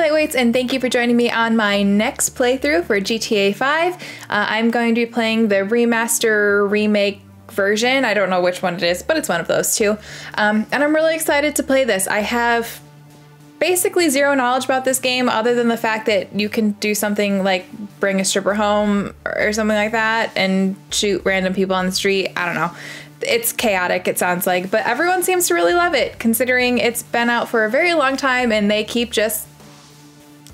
Lightweights, and thank you for joining me on my next playthrough for GTA 5. Uh, I'm going to be playing the remaster remake version. I don't know which one it is, but it's one of those two. Um, and I'm really excited to play this. I have basically zero knowledge about this game other than the fact that you can do something like bring a stripper home or something like that and shoot random people on the street. I don't know it's chaotic, it sounds like, but everyone seems to really love it considering it's been out for a very long time and they keep just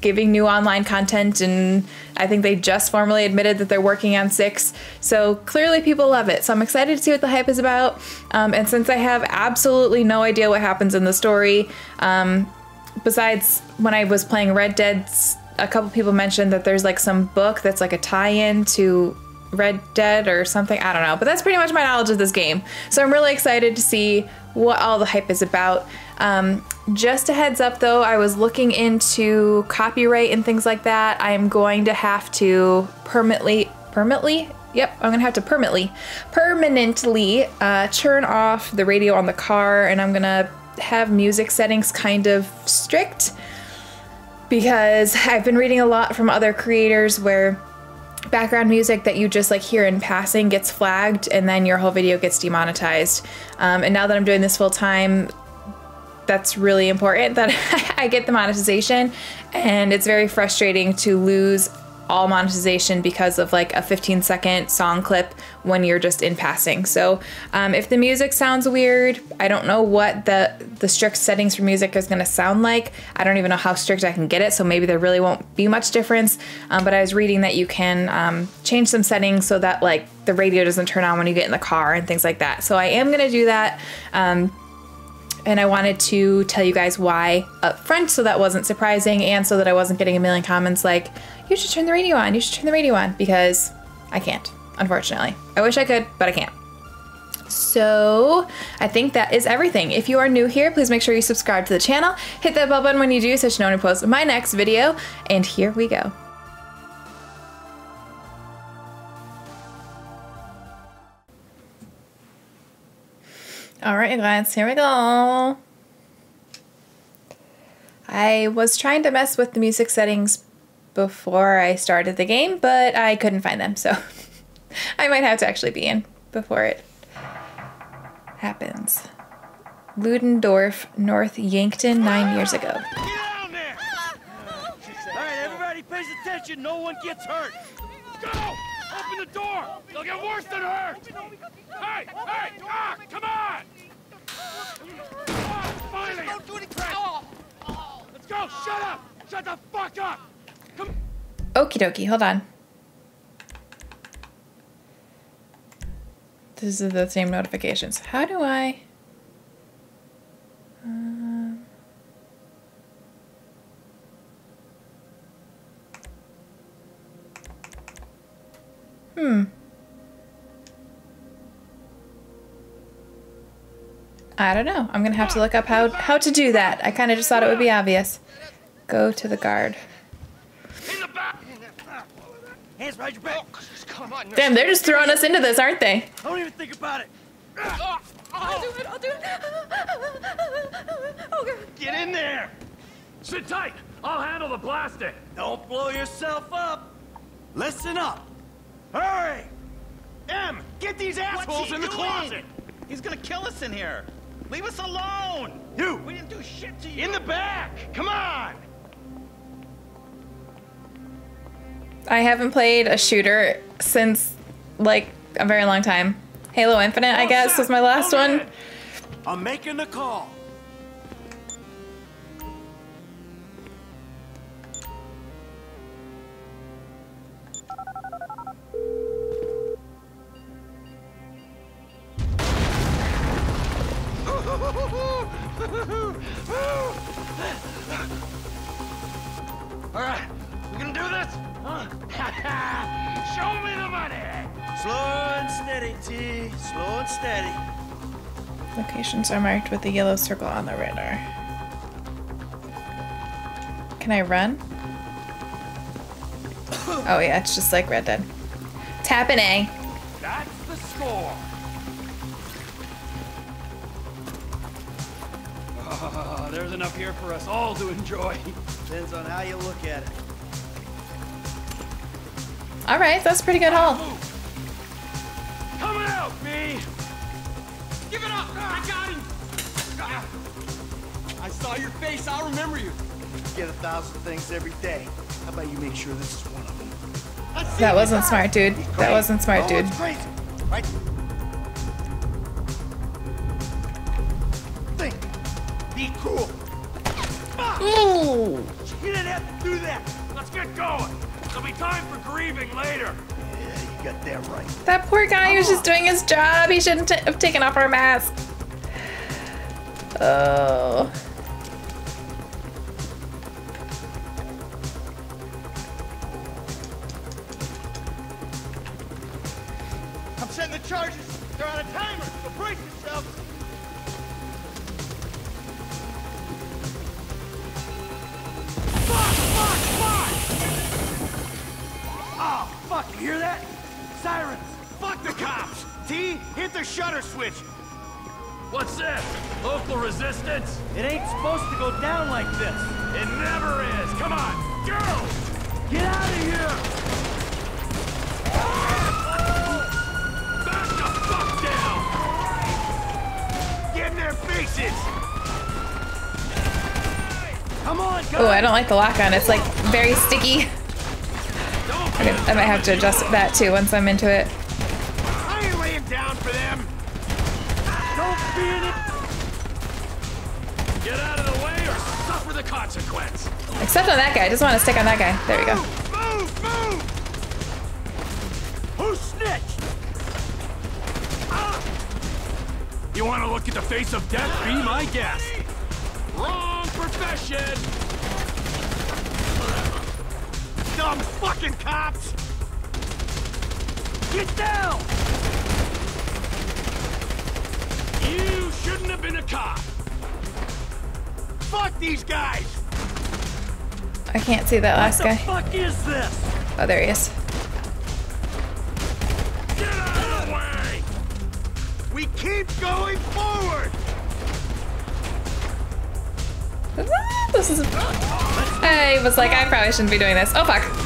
giving new online content and I think they just formally admitted that they're working on six. So clearly people love it. So I'm excited to see what the hype is about. Um, and since I have absolutely no idea what happens in the story, um, besides when I was playing Red Dead, a couple people mentioned that there's like some book that's like a tie-in to Red Dead or something. I don't know. But that's pretty much my knowledge of this game. So I'm really excited to see what all the hype is about. Um, just a heads up though, I was looking into copyright and things like that. I'm going to have to permanently, permanently? Yep, I'm gonna have to permanently, permanently uh, turn off the radio on the car and I'm gonna have music settings kind of strict because I've been reading a lot from other creators where background music that you just like hear in passing gets flagged and then your whole video gets demonetized. Um, and now that I'm doing this full time, that's really important that I get the monetization and it's very frustrating to lose all monetization because of like a 15 second song clip when you're just in passing. So um, if the music sounds weird, I don't know what the the strict settings for music is going to sound like. I don't even know how strict I can get it, so maybe there really won't be much difference. Um, but I was reading that you can um, change some settings so that like the radio doesn't turn on when you get in the car and things like that. So I am going to do that. And I wanted to tell you guys why up front so that wasn't surprising and so that I wasn't getting a million comments like, you should turn the radio on, you should turn the radio on, because I can't, unfortunately. I wish I could, but I can't. So I think that is everything. If you are new here, please make sure you subscribe to the channel. Hit that bell button when you do so you know when I post my next video. And here we go. All right, guys, here we go. I was trying to mess with the music settings before I started the game, but I couldn't find them, so I might have to actually be in before it happens. Ludendorff, North Yankton, nine years ago. All right, everybody pays attention. No one gets hurt. Go! Open the door! They'll get worse than hurt! Hey! Hey! Ah! Come on! Oh, finally! Don't do anything! Let's go! Shut up! Shut the fuck up! Come. Okie dokie, hold on. This is the same notifications. How do I... Um, hmm. I don't know. I'm gonna have to look up how, how to do that. I kind of just thought it would be obvious. Go to the guard. Hands behind your back. Come on. Damn, they're just throwing us into this, aren't they? I Don't even think about it. I'll do it. I'll do it. Oh, God. Get in there. Sit tight. I'll handle the blasting. Don't blow yourself up. Listen up. Hurry. M, get these assholes in the doing? closet. He's gonna kill us in here. Leave us alone. You. We didn't do shit to you. In the back. Come on. I haven't played a shooter since like a very long time. Halo Infinite, I guess, was my last one. I'm making the call. All right, we gonna do this? Huh? Show me the money! Slow and steady, T. Slow and steady. Locations are marked with a yellow circle on the radar. Can I run? Oh yeah, it's just like Red Dead. Tap an A. That's the score. Oh, there's enough here for us all to enjoy. Depends on how you look at it. All right, that's a pretty good haul. Move. Coming out, me. Give it up! I got him! I saw your face, I'll remember you. Get a thousand things every day. How about you make sure this is one of them? I see That wasn't smart, dude. That wasn't smart, oh, dude. It's crazy, right? Be cool. Ooh. You didn't have to do that. Let's get going. There'll be time for grieving later. Yeah, you got that right. That poor guy was just doing his job. He shouldn't t- have taken off our mask. Oh. Switch. What's this? Local resistance? It ain't supposed to go down like this. It never is. Come on, go! Get out of here! Back the fuck down! Get in their faces! Come on, guys! Oh, I don't like the lock on. It's like very sticky. Don't Okay, get I might have to adjust that too once I'm into it. I ain't laying down for them. Don't be in it. Get out of the way or suffer the consequence. Except on that guy. I just want to stick on that guy. There we go. Move, move! Who snitched? You want to look at the face of death? Be my guest. Wrong profession. Dumb fucking cops! Get down! You shouldn't have been a cop. Fuck these guys! I can't see that last guy. what the guy. fuck is this? Oh, there he is. Get out of the way. We keep going forward! Ah, This is. I was like, I probably shouldn't be doing this. Oh fuck.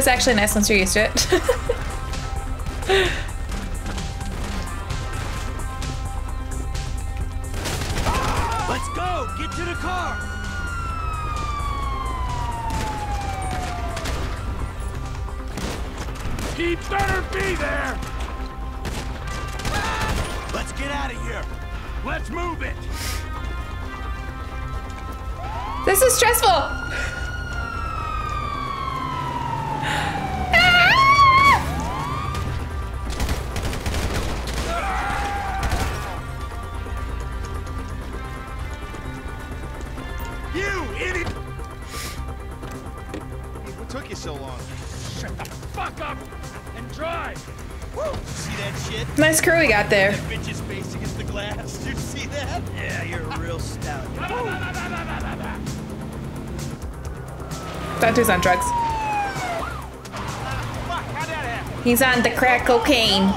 Is actually nice once you're used to it. Let's go! Get to the car! He better be there. Let's get out of here! Let's move it. this is stressful. Nice crew we got there. Bitch's face against the glass. Did you see that? Yeah, you're a real stout. That dude's on drugs. Ah, fuck, how'd that happen? He's on the crack cocaine.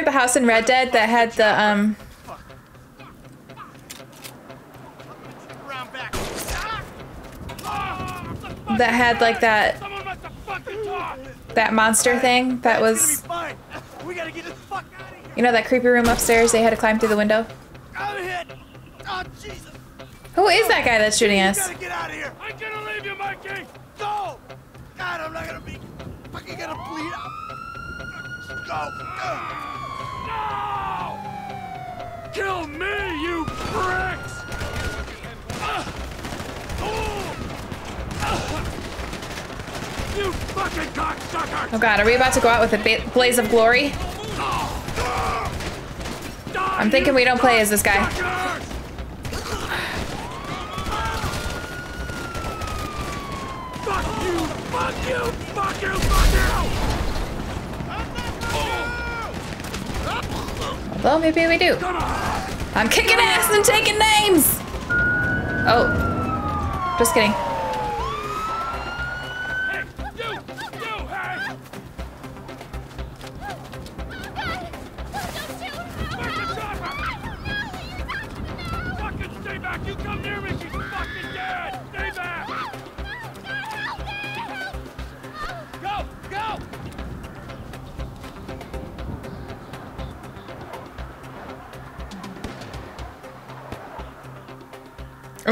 Like the house in Red Dead that had the, um... That had, like, that, Someone must have fucking talked! that monster thing that was... gonna be fine! We gotta get the fuck out of here! You know that creepy room upstairs they had to climb through the window? I'm hit! Oh, Jesus! Who is that guy that's shooting We us? gotta get out of here! I'm gonna leave you, Mikey! Go! God, I'm not gonna be fucking gonna bleed out! Go! No! Kill me, you pricks! You fucking cocksucker! Oh god, are we about to go out with a blaze of glory? I'm thinking we don't play as this guy. Fuck you! Fuck you! Fuck you! Well, maybe we do. I'm kicking ass and taking names! Oh. Just kidding.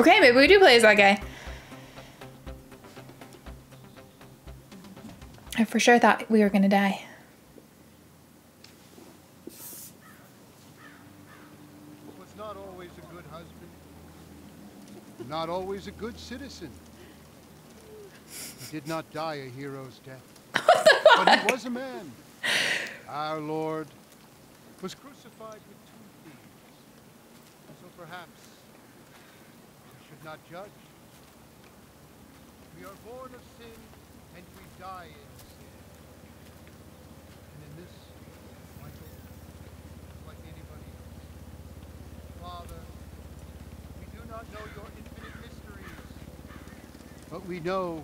Okay, maybe we do play as that guy. I for sure thought we were gonna die. was not always a good husband, not always a good citizen. He did not die a hero's death, but he was a man. Our Lord was crucified with two thieves. So perhaps should not judge. We are born of sin and we die in sin. And in this, Michael, like anybody else, Father, we do not know your infinite mysteries, but we know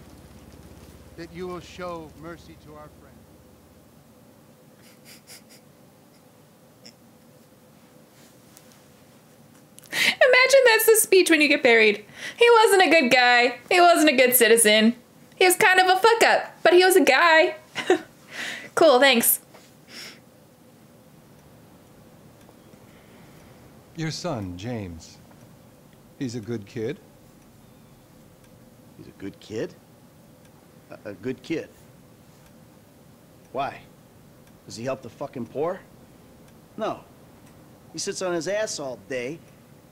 that you will show mercy to our friend. That's the speech when you get buried. He wasn't a good guy. He wasn't a good citizen. He was kind of a fuck up, but he was a guy. cool, thanks. Your son, James. He's a good kid. He's a good kid? A, a good kid? Why? Does he help the fucking poor? No. He sits on his ass all day,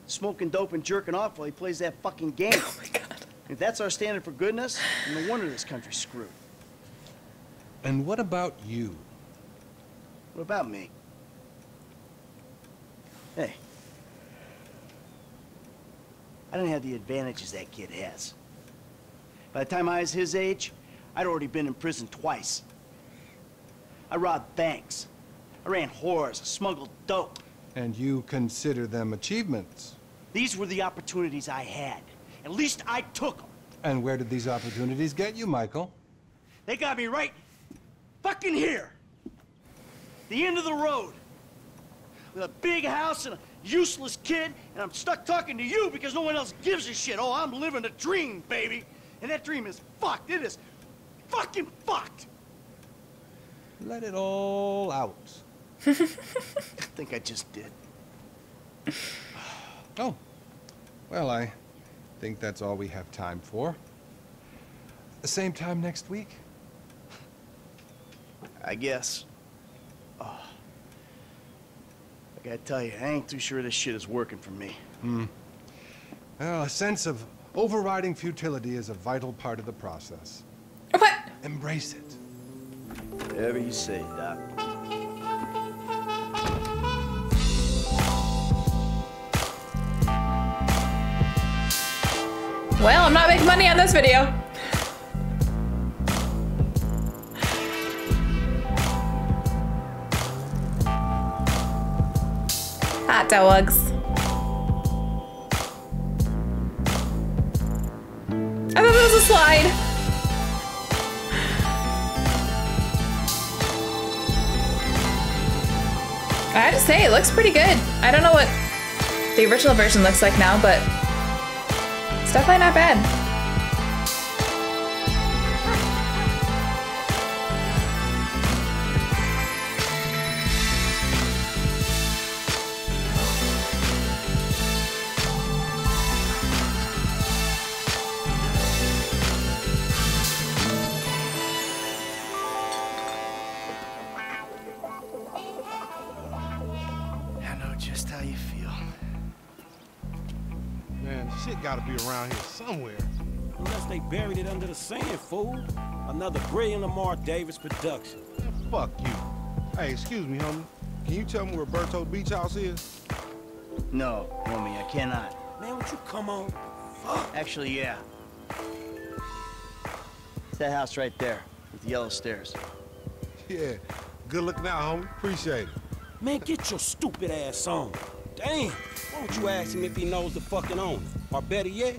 smoking dope and jerking off while he plays that fucking game. Oh my god. If that's our standard for goodness, then no wonder this country's screwed. And what about you? What about me? Hey. I didn't have the advantages that kid has. By the time I was his age, I'd already been in prison twice. I robbed banks. I ran whores. I smuggled dope. And you consider them achievements. These were the opportunities I had. At least I took them. And where did these opportunities get you, Michael? They got me right fucking here. The end of the road. With a big house and a useless kid, and I'm stuck talking to you because no one else gives a shit. Oh, I'm living a dream, baby. And that dream is fucked. It is fucking fucked. Let it all out. I think I just did. Oh. Well, I think that's all we have time for. The same time next week? I guess. Oh. I gotta tell you, I ain't too sure this shit is working for me. Hmm. Well, a sense of overriding futility is a vital part of the process. What? Embrace it. Whatever you say, Doc. Well, I'm not making money on this video. Hot dogs. I thought that was a slide. I have to say, it looks pretty good. I don't know what the original version looks like now, but definitely not bad. Buried it the sand, fool. Another brilliant Lamar Davis production. Fuck you. Hey, excuse me, homie. Can you tell me where Berto Beach House is? No, homie, I cannot. Man, would you come on? Fuck. Actually, yeah. It's that house right there with the yellow stairs. Yeah. Good looking out, homie. Appreciate it. Man, get your stupid ass on. Damn, why don't you ask him if he knows the fucking owner? Or better yet,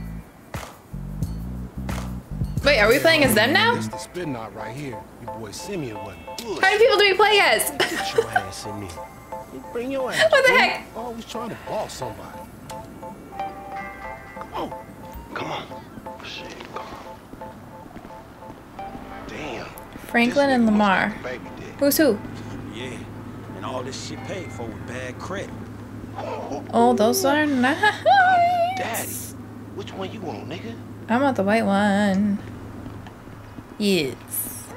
Wait, are we playing as them now? This the spin right here. Your boy Simeon wasn't. How many people do we play as? Get your ass in me. Bring your ass. What the heck? Oh, Always trying to boss somebody. Come on. Come on. Shit, come on. Damn. Franklin and Lamar. got the Baby dick. Who's who? Yeah. And all this shit paid for with bad credit. Oh, those are nice. Daddy. Which one you want, nigga? I want the white one. Yes.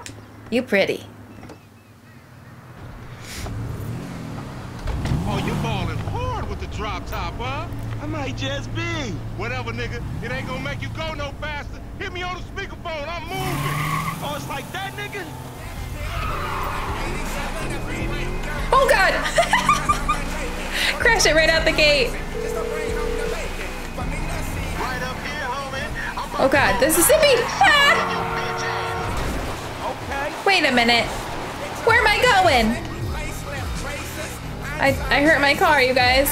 You pretty. Oh, you balling hard with the drop top, huh? I might just be. Whatever, nigga. It ain't gonna make you go no faster. Hit me on the speakerphone. I'm moving. Oh, it's like that, nigga? Oh god! Crash it right out the gate. Right up here, homie. Oh god, this is Zippy! Ah! Okay. Wait a minute. Where am I going? I, I hurt my car, you guys.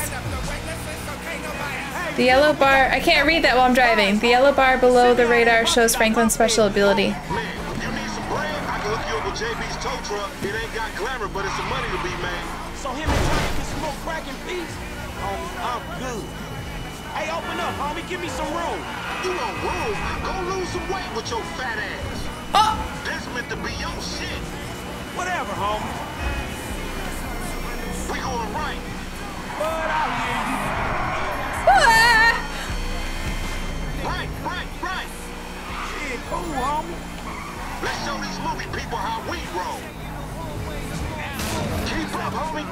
The yellow bar, I can't read that while I'm driving. The yellow bar below the radar shows Franklin's special ability. Man, if you need some bread, I can hook you up with JB's tow truck. It ain't got glamour, but it's some money to be made. So him and Johnny can smoke crack in peace? Homie, I'm good. Hey, open up, homie. Give me some room. You want room? Go lose some weight with your fat ass. Oh! That's meant to be your shit. Whatever, homie. We going right. But I hear you. Ah! Right, right, right. Shit, cool, homie. Let's show these movie people how we roll. Keep up, homie.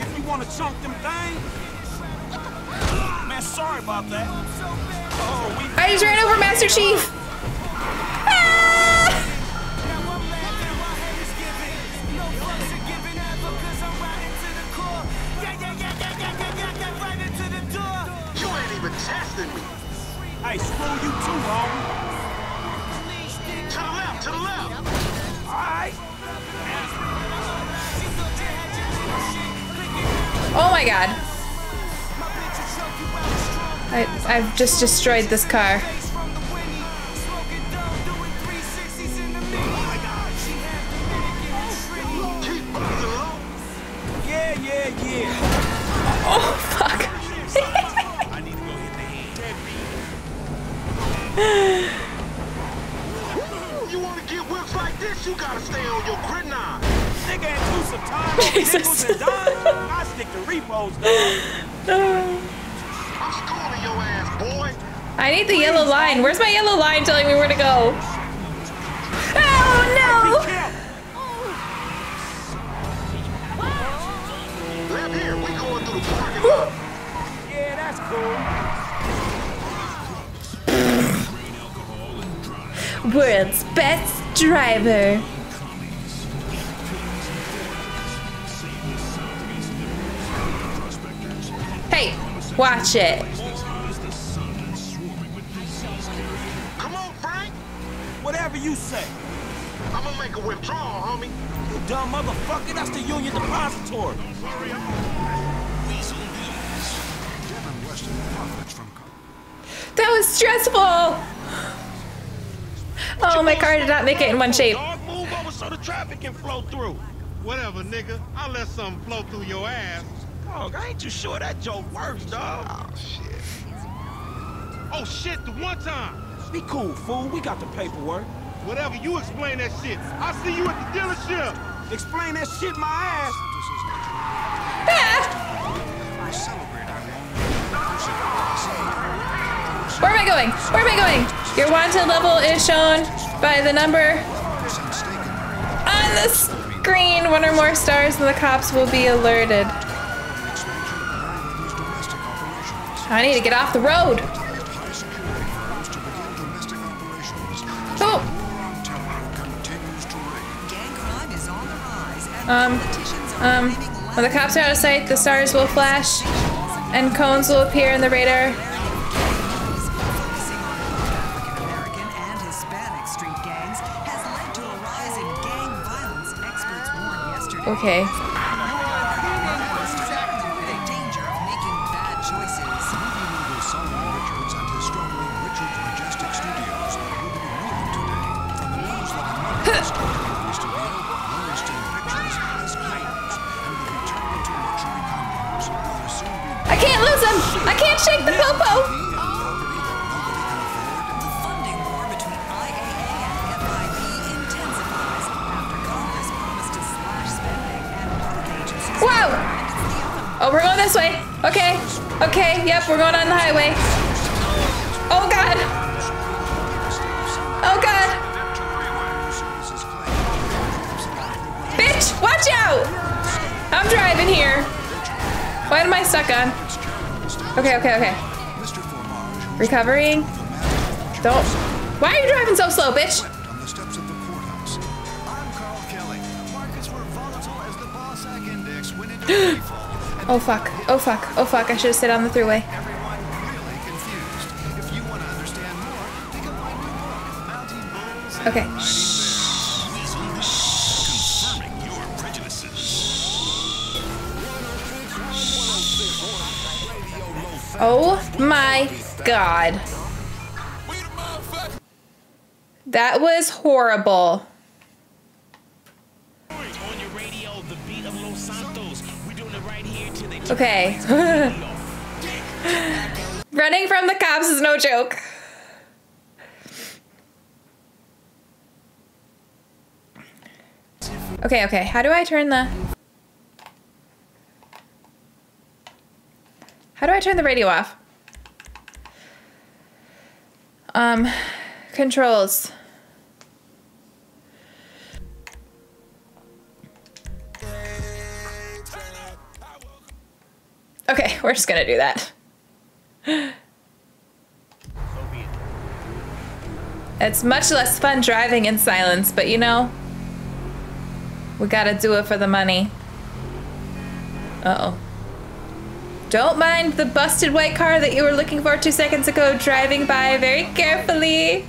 If you want to chunk them things. Man, sorry about that. Oh, we I just ran over Master Chief! Ah! Hey, screw you too. Oh my god. I, I've just destroyed this car. To repos, dog. I'm schooling your ass, boy. I need the yellow line. Where's my yellow line telling me where to go? Oh no! Here, we going through the parking lot. Yeah, that's cool. World's best driver. Watch it. Come on, Frank. Whatever you say. I'm gonna make a withdrawal, homie. You dumb motherfucker, that's the Union Depository. That was stressful. Oh, my car did not make it in one shape. Dog, move over so the traffic can flow through. Whatever, nigga. I'll let something flow through your ass. Dog, I ain't too sure that joke works, dog. Oh, shit. Oh, shit, the one time. Be cool, fool. We got the paperwork. Whatever, you explain that shit. I'll see you at the dealership. Explain that shit my ass. Where am I going? Where am I going? Your wanted level is shown by the number on the screen. One or more stars and the cops will be alerted. I need to get off the road. Oh, Gang crime is on the rise, and Um, um, when the cops are out of sight, the stars will flash and cones will appear in the radar. focusing on African American and Hispanic street gangs has led to a rise in gang violence. Experts warned yesterday. Okay. The danger of making bad choices. I can't lose him! I can't shake the popo! The funding war between IAA and FIB intensifies after Congress promised to slash public agencies. Whoa! Oh, we're going this way. Okay. Okay, yep, we're going on the highway. Oh god! Oh god! Bitch, watch out! I'm driving here. What am I stuck on? Okay, okay, okay. Recovering. Don't. Why are you driving so slow, bitch? Oh fuck. Oh fuck. Oh fuck. I should have stayed on the throughway. They Okay. Running from the cops is no joke. Okay, okay. How do I turn the. How do I turn the radio off? Um, controls. Okay, we're just gonna do that. It's much less fun driving in silence, but you know, we gotta do it for the money. Uh oh. Don't mind the busted white car that you were looking for two seconds ago driving by very carefully.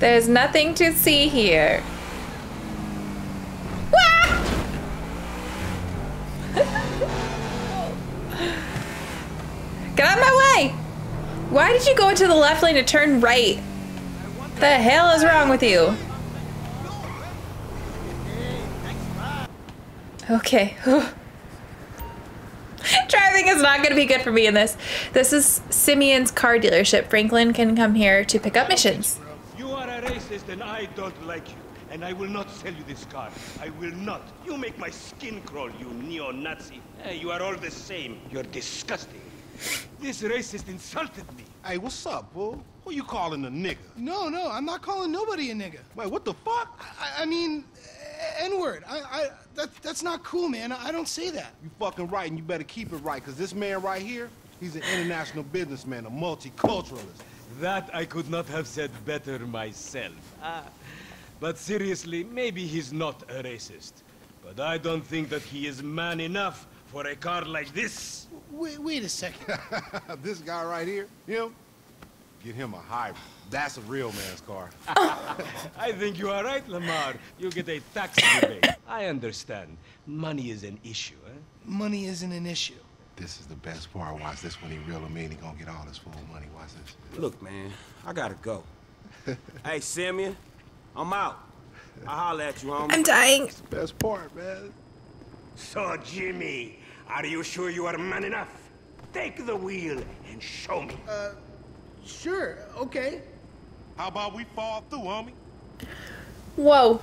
There's nothing to see here. Get out of my way! Why did you go into the left lane to turn right? The hell is wrong with you? Okay. Driving is not going to be good for me in this. This is Simeon's car dealership. Franklin can come here to pick up missions. You are a racist and I don't like you. and I will not sell you this car. I will not. You make my skin crawl, you neo-Nazi. Hey, you are all the same. You're disgusting. This racist insulted me. Hey, what's up, fool? Who you calling a nigga? No, no, I'm not calling nobody a nigga. Wait, what the fuck? I, I mean, N-word. I, I, that, that's not cool, man. I, I don't say that. You fucking right, and you better keep it right, because this man right here, he's an international businessman, a multiculturalist. That I could not have said better myself. Ah. But seriously, maybe he's not a racist. But I don't think that he is man enough for a car like this. Wait, wait a second. this guy right here, him, get him a hybrid. That's a real man's car. I think you are right, Lamar. You get a tax rebate. I understand. Money is an issue, eh? Money isn't an issue. This is the best part. Watch this when he reel him in. He gonna get all his full money. Watch this. Look, man, I gotta go. hey, Simeon, I'm out. I'll holler at you, homie. I'm dying. Best part, man. So, Jimmy, are you sure you are man enough? Take the wheel and show me. Uh, sure, okay. How about we fall through, homie? Whoa.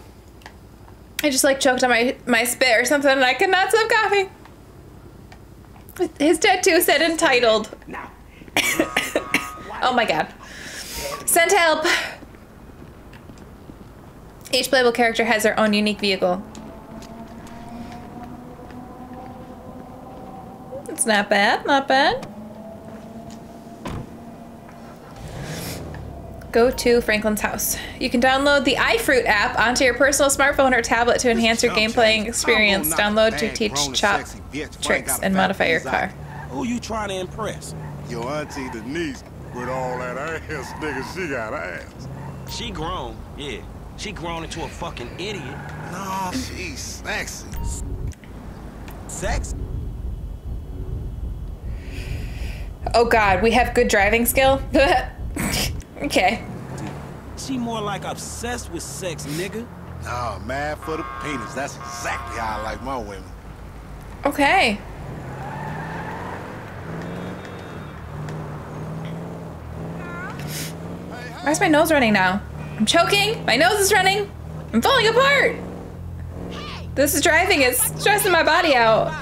I just like choked on my, my spit or something and I could not stop coughing. His tattoo said entitled. Now. oh my god. Send help. Each playable character has their own unique vehicle. It's not bad, not bad. Go to Franklin's house. You can download the iFruit app onto your personal smartphone or tablet to enhance your game playing experience. Download to teach chop tricks and modify your car. Who you trying to impress? Your auntie Denise, with all that ass, nigga, she got ass. She grown, yeah. She grown into a fucking idiot. No, she's sexy. Sex? Oh god, we have good driving skill? okay. She more like obsessed with sex, nigga. Nah, mad for the penis. That's exactly how I like my women. Okay. Why's my nose running now? I'm choking. My nose is running. I'm falling apart. This is driving. It's stressing my body out.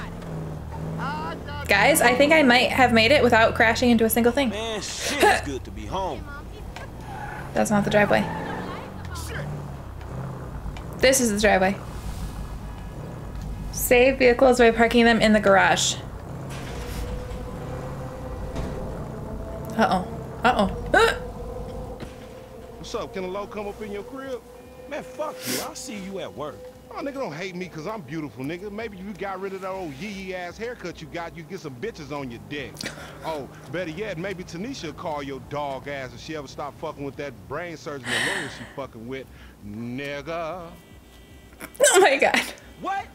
Guys, I think I might have made it without crashing into a single thing. Man, shit, it's good to be home. That's not the driveway. This is the driveway. Save vehicles by parking them in the garage. Uh-oh. Uh-oh. Uh What's up? Can a low come up in your crib? Man, fuck you. I'll see you at work. Oh, nigga, don't hate me because I'm beautiful, nigga. Maybe you got rid of that old yee-yee ass haircut you got, you get some bitches on your dick. Oh, better yet, maybe Tanisha will call your dog ass if she ever stop fucking with that brain surgeon and lawyer she fucking with. Nigga. Oh my god. What?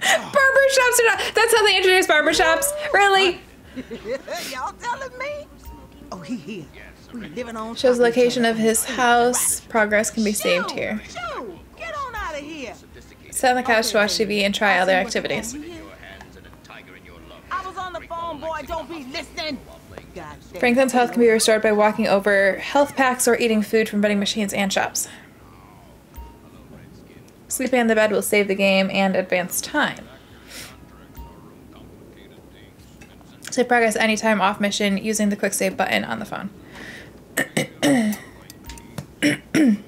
Barbershops are not. That's how they introduce barbershops? Really? Y'all telling me? Oh, he here. Shows top of each location of his house. Progress can be saved here. Shoo, get on out of here. Sit on the couch to watch TV and try other activities. I was on the phone, boy. Don't be listening. Franklin's health can be restored by walking over health packs or eating food from vending machines and shops. Sleeping on the bed will save the game and advance time. Save progress anytime off mission using the quick save button on the phone.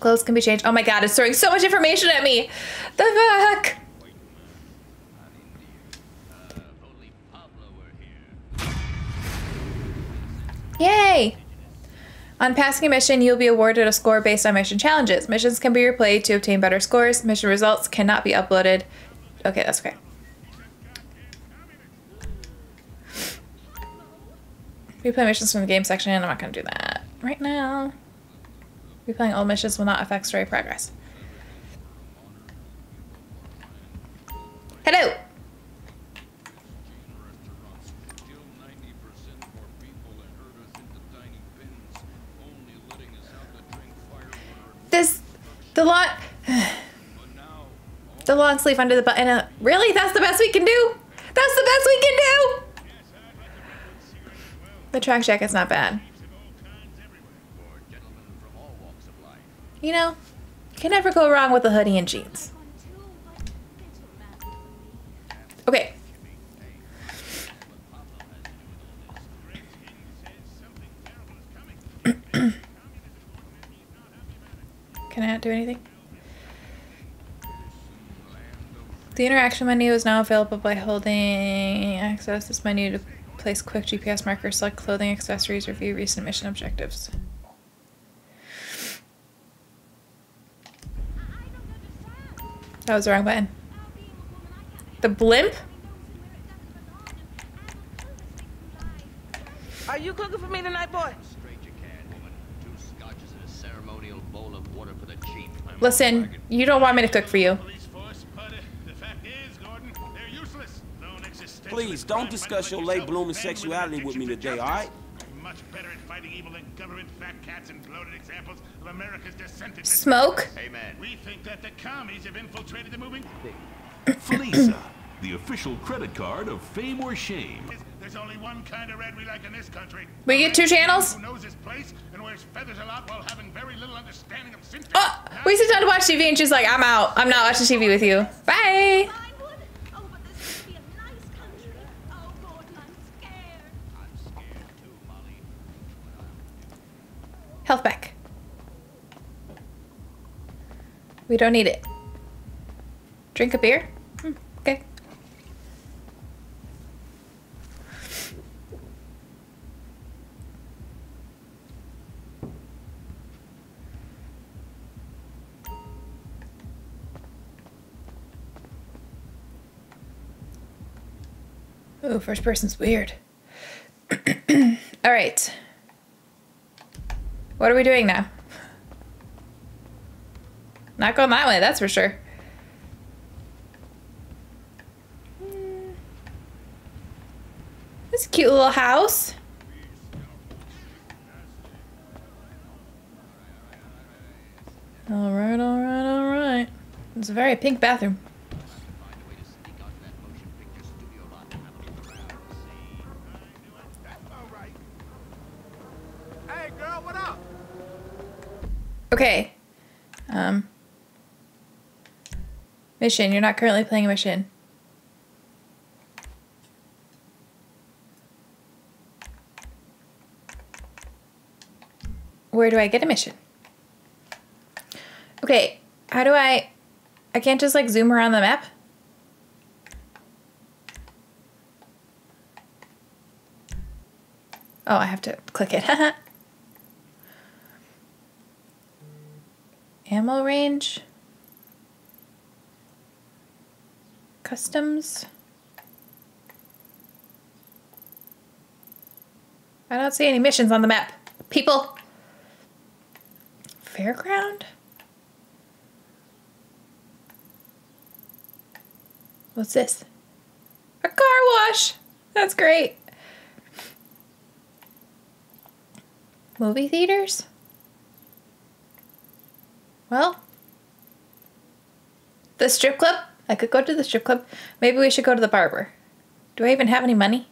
Clothes can be changed. Oh my god, it's throwing so much information at me! The fuck? Yay! On passing a mission, you'll be awarded a score based on mission challenges. Missions can be replayed to obtain better scores. Mission results cannot be uploaded. Okay, that's okay. Replay missions from the game section. I'm not going to do that right now. Replaying old missions will not affect story progress. Hello! This, the long, the long sleeve under the button. Uh, really? That's the best we can do? That's the best we can do? The track jacket's not bad. You know, can never go wrong with a hoodie and jeans. Okay. Can I not do anything? The interaction menu is now available by holding access this menu to place quick GPS markers, select clothing, accessories, or view recent mission objectives. That was the wrong button. The blimp? Are you cooking for me tonight, boy? Listen, you don't want me to cook for you. Please, don't discuss your late blooming sexuality with me today, all right? Much better at fighting evil than government fat cats and bloated examples of America's descent into Smoke? Amen. We think that the commies have infiltrated the moving. Felisa, the official credit card of fame or shame. There's only one kind of red we like in this country. We get two channels? Who knows his place and wears feathers a lot while having very little understanding of syntax. Oh, we sit down to watch TV and she's like, I'm out. I'm not watching TV with you. Bye. Health back. We don't need it. Drink a beer? Hmm, okay. Ooh, first person's weird. All right. What are we doing now? Not going that way, that's for sure. This cute little house. All right, all right, all right. It's a very pink bathroom. Okay. Um. Mission. You're not currently playing a mission. Where do I get a mission? Okay. How do I... I can't just like zoom around the map? Oh, I have to click it. Ammo range. Customs. I don't see any missions on the map. People. Fairground? What's this? A car wash. That's great. Movie theaters? Well, the strip club? I could go to the strip club. Maybe we should go to the barber. Do I even have any money?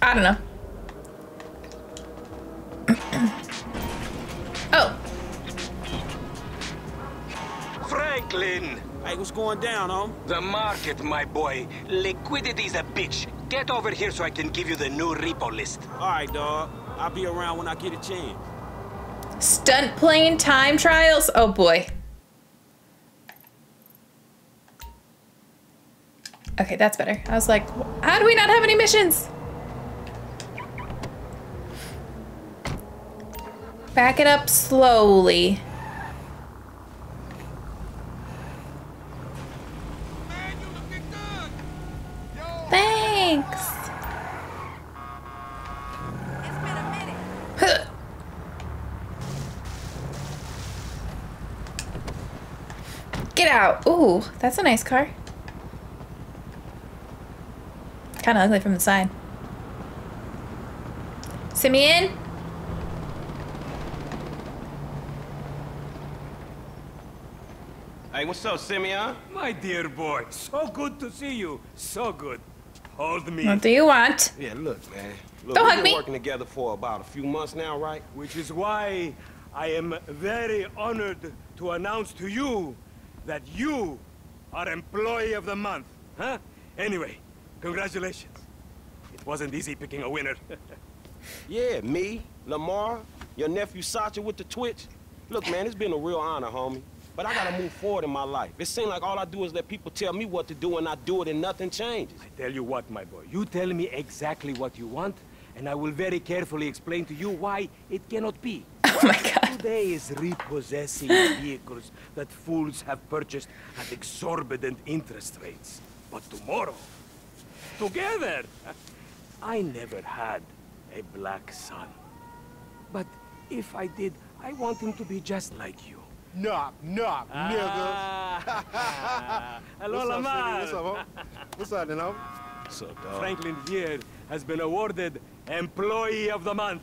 I don't know. oh, Franklin! Hey, what's going down, home? The market, my boy. Liquidity's a bitch. Get over here so I can give you the new repo list. All right, dog. I'll be around when I get a chance. Stunt plane time trials? Oh boy. Okay, that's better. I was like, how do we not have any missions? Back it up slowly. Thanks. Huh. Get out. Ooh, that's a nice car. Kind of ugly from the side. Simeon? Hey, what's up, Simeon? My dear boy, so good to see you. So good. Hold me. What do you want? Yeah, look, man. Look, Don't we've been me. working together for about a few months now, right? Which is why I am very honored to announce to you that you are Employee of the Month. Huh? Anyway, congratulations. It wasn't easy picking a winner. Yeah, me, Lamar, your nephew Sacha with the Twitch. Look, man, it's been a real honor, homie. But I gotta move forward in my life. It seems like all I do is let people tell me what to do and I do it and nothing changes. I tell you what, my boy. You tell me exactly what you want, and I will very carefully explain to you why it cannot be. Oh my god. Today is repossessing vehicles that fools have purchased at exorbitant interest rates. But tomorrow, together, I never had a black son. But if I did, I want him to be just like you. Knock, knock, Ah. Hello, What's up, Lamar. What's up, ho? What's up, then, ho? What's up, dog? Franklin Vier has been awarded Employee of the Month.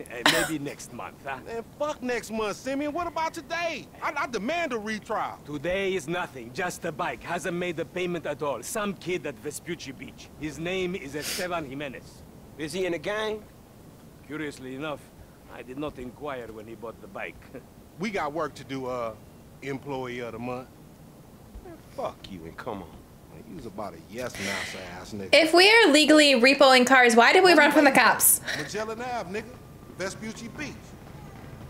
Eh, Maybe next month, huh? Man, fuck next month, Simeon. What about today? I, I demand a retrial. Today is nothing, just a bike. Hasn't made the payment at all. Some kid at Vespucci Beach. His name is Esteban Jimenez. Is he in a gang? Curiously enough, I did not inquire when he bought the bike. We got work to do, uh, employee of the month. Fuck you and come on. Man, you was about a yes mouse ass nigga. If we are legally repoing cars, why did we run from the cops? Magellan Ave, nigga. Vespucci Beach.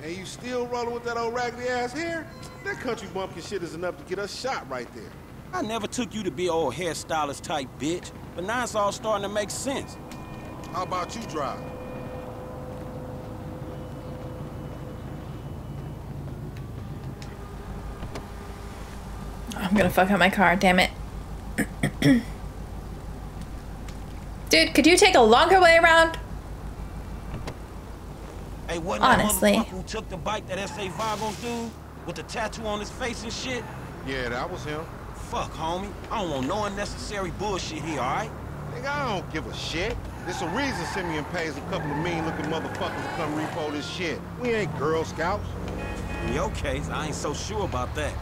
And you still rolling with that old raggedy ass hair? That country bumpkin shit is enough to get us shot right there. I never took you to be old hairstylist type bitch, but now it's all starting to make sense. How about you drive? I'm gonna fuck up my car, damn it. Dude, could you take a longer way around? Hey, wasn't Honestly. that motherfucker who took the bike that S.A. Vagos dude with the tattoo on his face and shit? Yeah, that was him. Fuck, homie. I don't want no unnecessary bullshit here, all right? Nigga, I don't give a shit. There's a reason Simeon pays a couple of mean-looking motherfuckers to come repo this shit. We ain't Girl Scouts. In your case, I ain't so sure about that.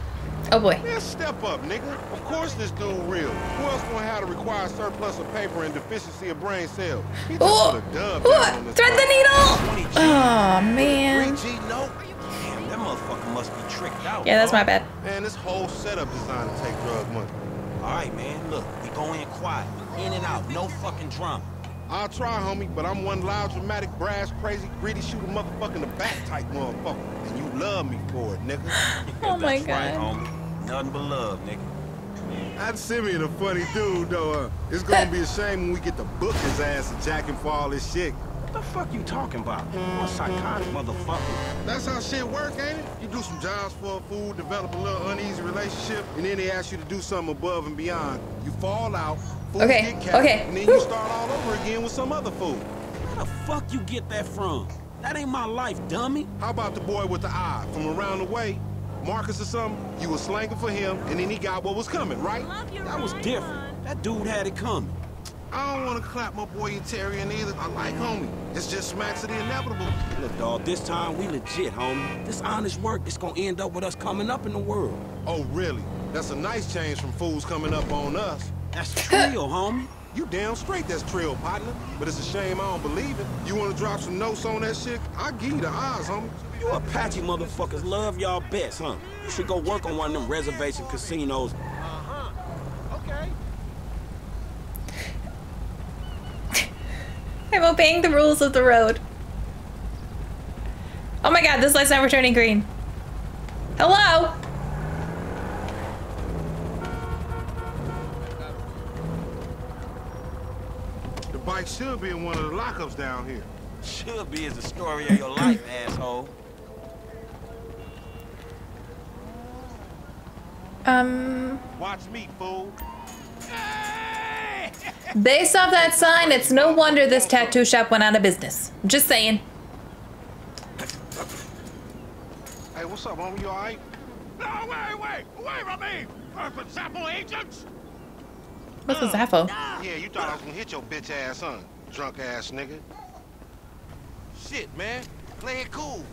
Oh boy. Man, step up, nigga. Of course this dude real. Who else gonna have the required surplus of paper and deficiency of brain cells? He just Ooh. a dub Ooh, down on this thread the needle! Oh man. Damn, that motherfucker must be tricked out. Yeah, that's my bad. Man, this whole setup designed to take drug money. All right, man. Look, we go in quiet. In and out. No fucking drama. I'll try, homie, but I'm one loud, dramatic, brass, crazy, greedy, shoot a motherfucker in the back type motherfucker. And you love me for it, nigga. Oh my That's right, god. homie. Nothing but love, nigga. That Simeon a funny dude, though. Uh, it's gonna be a shame when we get to book his ass and jack him for all this shit. What the fuck you talking about? I'm a psychotic motherfucker. That's how shit work, ain't it? You do some jobs for a fool, develop a little uneasy relationship, and then they ask you to do something above and beyond. You fall out, fools Okay, get okay. and then you start all over again with some other fool. Where the fuck you get that from? That ain't my life, dummy. How about the boy with the eye from around the way? Marcus or something? You was slanging for him, and then he got what was coming, right? That was different. That dude had it coming. I don't want to clap my boy Yetarian either. I like homie. It's just smacks of the inevitable. Look, dog, this time we legit, homie. This honest work is gonna end up with us coming up in the world. Oh, really? That's a nice change from fools coming up on us. That's trill, homie. You damn straight that's trill, partner. But it's a shame I don't believe it. You want to drop some notes on that shit? I'll give you the odds, homie. You Apache motherfuckers love y'all best, huh? You should go work on one of them reservation casinos. Uh-huh. Okay. I'm obeying the rules of the road. Oh my god, this light's never turning green. Hello? Bike should be in one of the lockups down here. Should be is the story of your life, asshole. Um, Watch me, fool. Based off that sign, it's no wonder this tattoo shop went out of business. Just saying. Hey, what's up, homie? You alright? No, wait, wait! Away from me! Perfect Zappo agents! What's a mm. Zaffo? Yeah, you thought I was gonna hit your bitch ass, huh? Drunk ass nigga. Shit, man. Play it cool.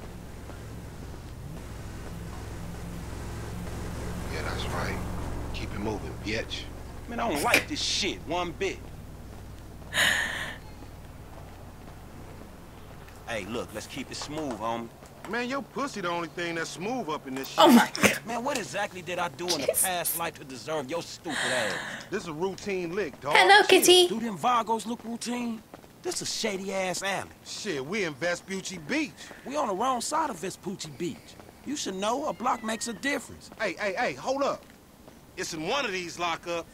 Yeah, that's right. Keep it moving, bitch. Man, I don't like this shit one bit. hey, look, let's keep it smooth, homie. Man, your pussy the only thing that's smooth up in this oh shit. Oh my god. Man, what exactly did I do in the past life to deserve your stupid ass? This is a routine lick, dog. Hello, Kitty. Do them Vagos look routine? This a shady ass alley. Shit, we in Vespucci Beach. We on the wrong side of Vespucci Beach. You should know a block makes a difference. Hey, hey, hey, hold up. It's in one of these lockups.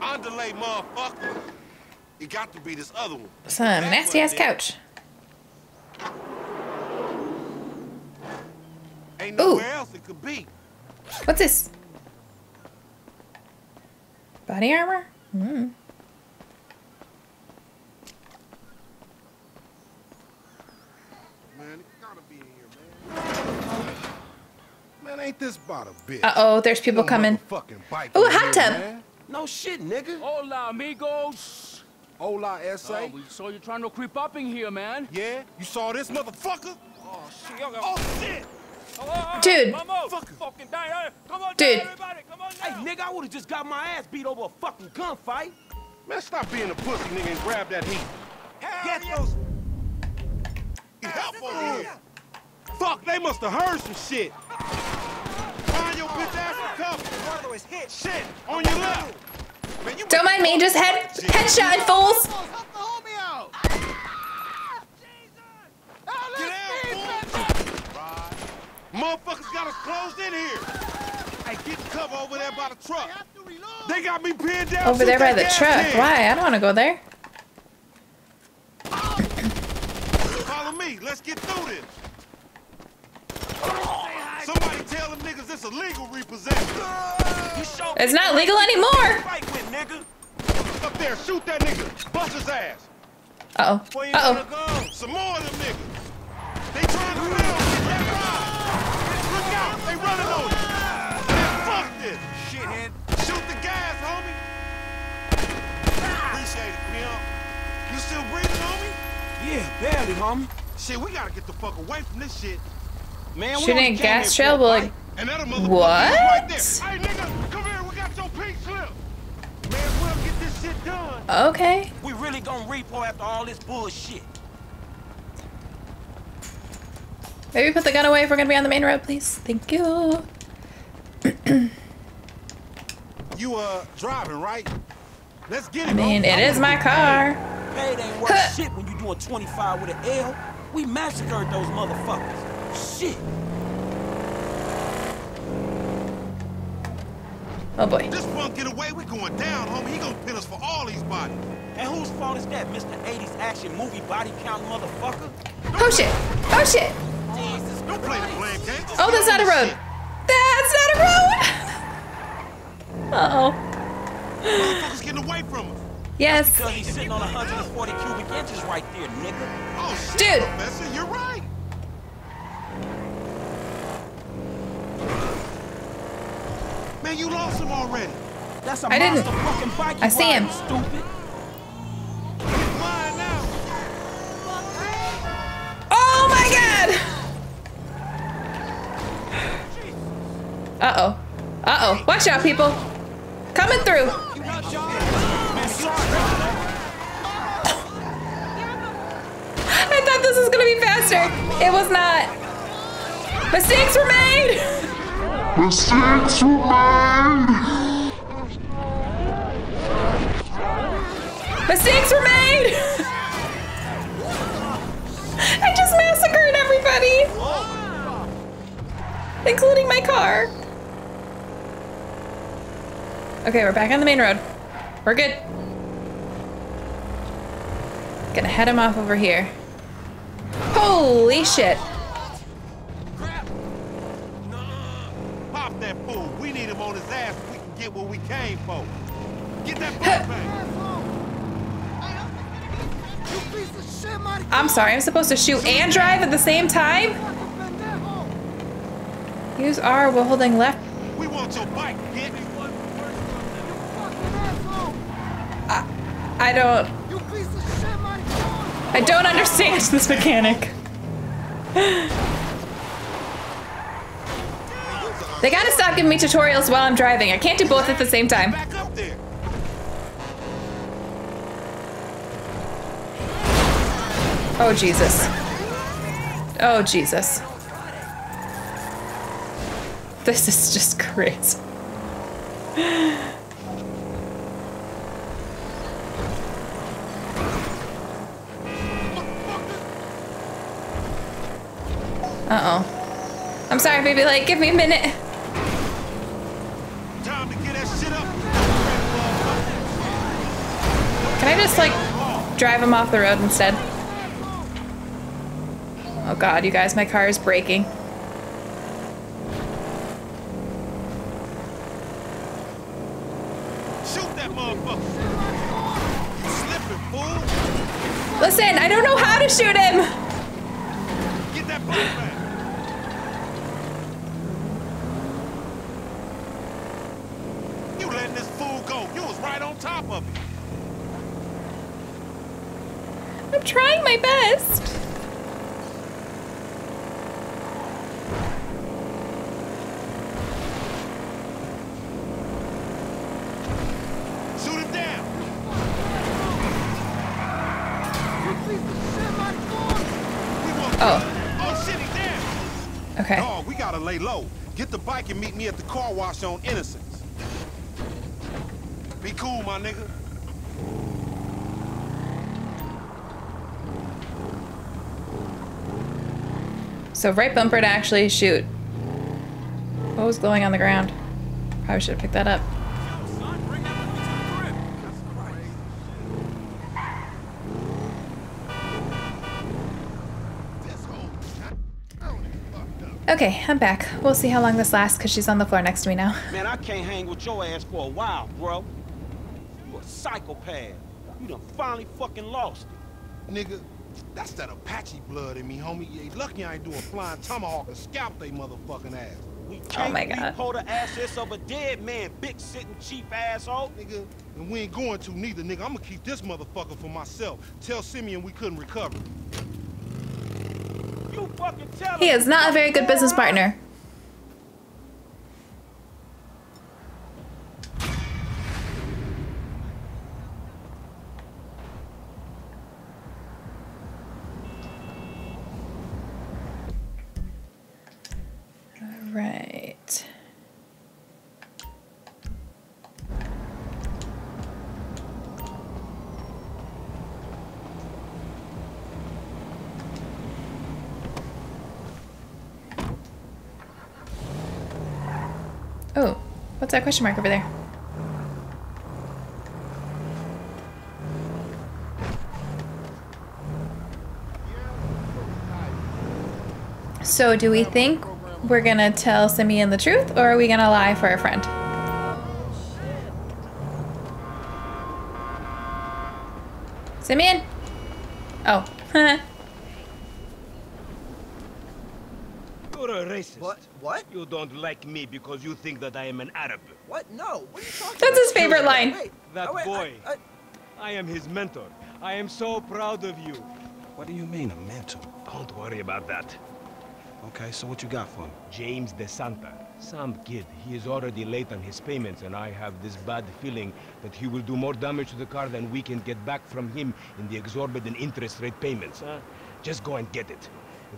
Underlay, motherfucker. It got to be this other one. Some nasty ass couch. Ain't Ooh. nowhere else it could be. What's this? Body armor? Hmm. Man, it gotta be in here, man. Man, ain't this about a bitch? Uh oh, there's people coming. Ooh, hot tub. man. No shit, nigga. Hola, amigos! Hola, S.A. Oh, we saw you trying to creep up in here, man. Yeah? You saw this motherfucker? Oh, shit. y'all got- Oh, shit! Dude. Come fucking down. Come on Dude. down, everybody. Come on Hey, nigga, I would've just got my ass beat over a fucking gunfight. Man, stop being a pussy nigga and grab that heat. Get those. Get help over here. Fuck, they must have heard some shit. Find your bitch ass and cover. One of those hit. Shit, on your left. Man, you Don't mind me, just head headshot fools. Get out, fool. Motherfuckers got us closed in here. Hey, get cover over there by the truck. They got me pinned down. Over there by the truck. can. Why? I don't want to go there. Follow me. Let's get through this. Somebody tell them niggas it's illegal repossession. It's not legal anymore. Fight with, nigga. Up there, shoot that nigga. Bust his ass. Uh oh. Uh oh. Some more of them niggas. They trying to film. Get ride. Look out. They running on you. Man, fuck this. Shithead. Shoot the gas, homie. Appreciate it, pimp. You still breathing, homie? Yeah, barely, homie. Shit, we gotta get the fuck away from this shit. Man, Shooting a gas trail a will like. fight. And that motherfucker What? right. Hey, nigga, here. We got your pink slip. Man, we'll get this shit done. Okay. We really gonna repo after all this bullshit. Maybe put the gun away if we're gonna be on the main road, please. Thank you. You, uh, driving, right? Let's get it. I mean, it is my car. Paid ain't worth shit when you doing 25 with an L. We massacred those motherfuckers. Shit. Oh boy. This punk get away, we going down, homie. He gonna pin us for all these bodies. And whose fault is that, Mr. 80s action movie body count motherfucker? Oh shit. Oh shit. Jesus Don't play the blame game. Oh, that's not a road. shit. That's not a road. Uh oh. Motherfuckers getting away from us. Yes. Because he's sitting on 140 cubic inches right there, nigga. Oh, shit, Dude. Professor, you're right. Man, you lost him already. That's a I didn't. fucking bike I see him. Stupid. He's mine now. Oh my god. Uh oh. Uh oh. Watch out, people. Coming through. I thought this was gonna be faster. It was not. Mistakes were made. Mistakes were made. Mistakes were made. I just massacred everybody, including my car. Okay, we're back on the main road. We're good. Gonna head him off over here. Holy shit. Get what we came for. Get that bike back. I'm sorry, I'm supposed to shoot and drive at the same time? Use R while holding left. We want your bike, bitch. I don't. I don't understand this mechanic. They gotta stop giving me tutorials while I'm driving. I can't do both at the same time. Back up there. Oh, Jesus. Oh, Jesus. This is just crazy. Uh-oh. I'm sorry, baby. Like, give me a minute. Time to get that shit up. Can I just, like, drive him off the road instead? Oh god, you guys, my car is breaking. Shoot that motherfucker. Slipping, fool. Listen, I don't know how to shoot him! Get that bike back. You letting this fool go. You was right on top of it. I'm trying my best. Shoot him down. Oh, Oh, shit, Oh. Oh, he down. okay. Dog, we gotta lay low. Get the bike and meet me at the car wash on Innocence. Be cool, my nigga. So right bumper to actually shoot. What was glowing on the ground? Probably should have picked that up. Okay, I'm back. We'll see how long this lasts because she's on the floor next to me now. Man, I can't hang with your ass for a while, bro. You a psychopath. You done finally fucking lost it. Nigga, that's that Apache blood in me, homie. You ain't lucky I ain't doing flying tomahawk and scalp they motherfucking ass. We Oh can't my God. repo the assets of a dead man, big sitting cheap asshole. Nigga, and we ain't going to neither, nigga. I'm gonna keep this motherfucker for myself. Tell Simeon we couldn't recover. You fucking tell He is not a very good business partner. All right. Oh, what's that question mark over there? So, do we think we're gonna tell Simeon the truth, or are we gonna lie for a friend? Simeon? Oh. You're a racist. What? What? You don't like me because you think that I am an Arab. What? No. What are you talking That's about? his favorite line. Wait. That oh, wait, boy. I, I, I am his mentor. I am so proud of you. What do you mean, a mentor? Don't worry about that. Okay, so what you got for him? James De Santa. Some kid. He is already late on his payments, and I have this bad feeling that he will do more damage to the car than we can get back from him in the exorbitant interest rate payments. Huh? Just go and get it.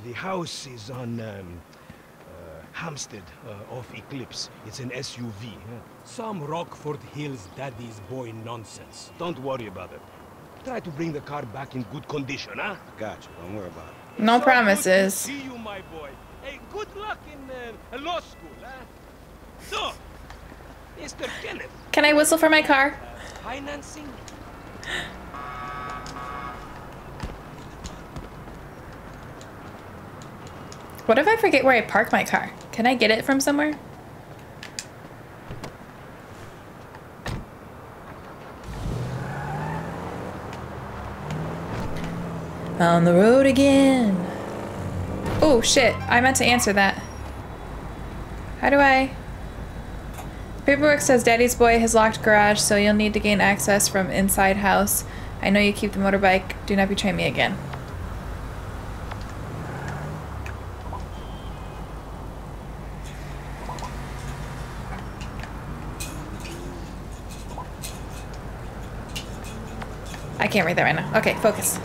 The house is on um, Hampstead, uh, off Eclipse. It's an SUV. huh? Some Rockford Hills daddy's boy nonsense. Don't worry about it. Try to bring the car back in good condition, huh? Got you. Don't worry about it. No So promises. Good to see you, my boy. Hey, good luck in uh, law school, huh? So, Mr. Kenneth, Can I whistle for my car? financing? What if I forget where I park my car? Can I get it from somewhere? On the road again. Oh shit, I meant to answer that. How do I? Paperwork says Daddy's boy has locked garage, so you'll need to gain access from inside house. I know you keep the motorbike. Do not betray me again. Can't read that right now. Okay, focus.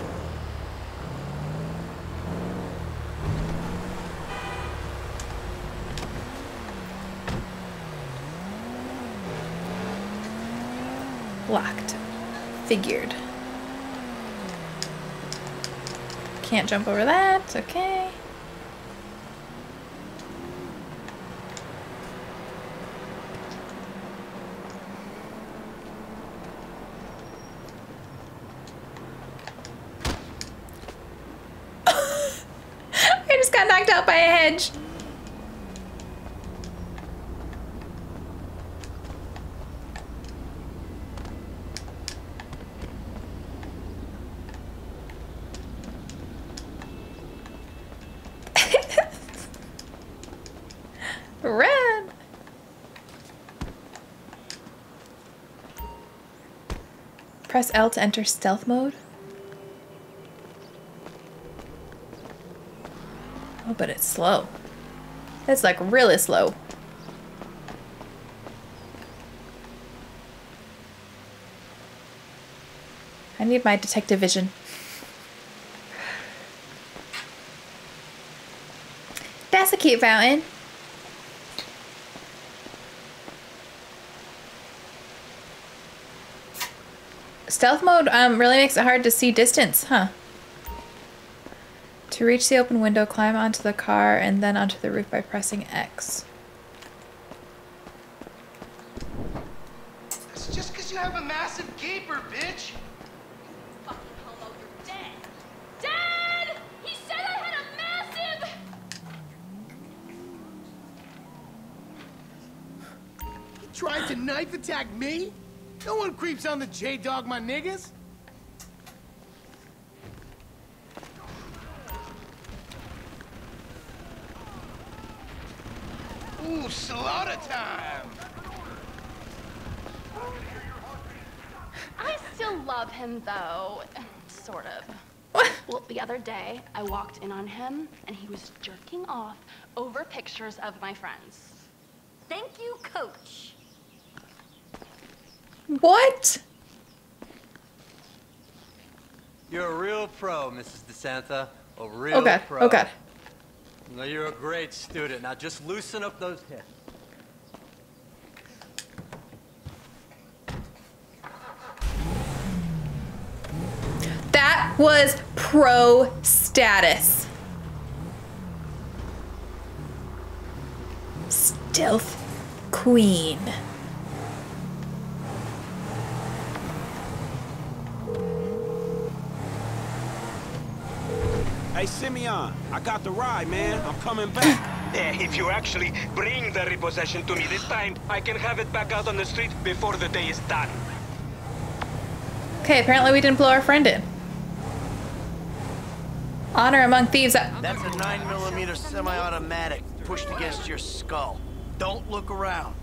Locked. Figured. Can't jump over that. Okay. I just got knocked out by a hedge. Run! Press L to enter stealth mode. Oh, but it's slow. It's like really slow. I need my detective vision. That's a cute fountain. Stealth mode um, really makes it hard to see distance, huh? To reach the open window, climb onto the car and then onto the roof by pressing X. It's just because you have a massive gaper, bitch. Dad! He said I had a massive. You tried to knife attack me? No one creeps on the J-Dog, my niggas. Ooh, slaughter time. I still love him though, sort of. Well, the other day I walked in on him and he was jerking off over pictures of my friends. Thank you, coach. What? You're a real pro, Mrs. DeSanta. A real Oh god, pro. oh god. No, you're a great student. Now just loosen up those hips. That was pro status. Stealth Queen. Hey, Simeon, I got the ride, man. I'm coming back. Eh, if you actually bring the repossession to me this time, I can have it back out on the street before the day is done. Okay, apparently we didn't blow our friend in. Honor among thieves. That's a nine millimeter semi-automatic pushed against your skull. Don't look around.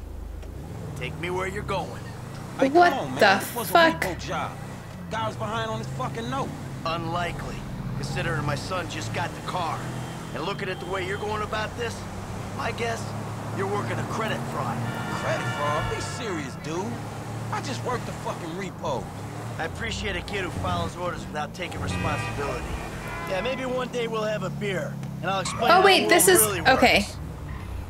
Take me where you're going. Hey, What come on, the fuck? a. Guy was behind on his fucking note. Unlikely, considering my son just got the car. And looking at the way you're going about this, my guess, you're working a credit fraud. Credit fraud? Be serious, dude. I just worked the fucking repo. I appreciate a kid who follows orders without taking responsibility. Yeah, maybe one day we'll have a beer, and I'll explain Oh wait, the this is really works. okay.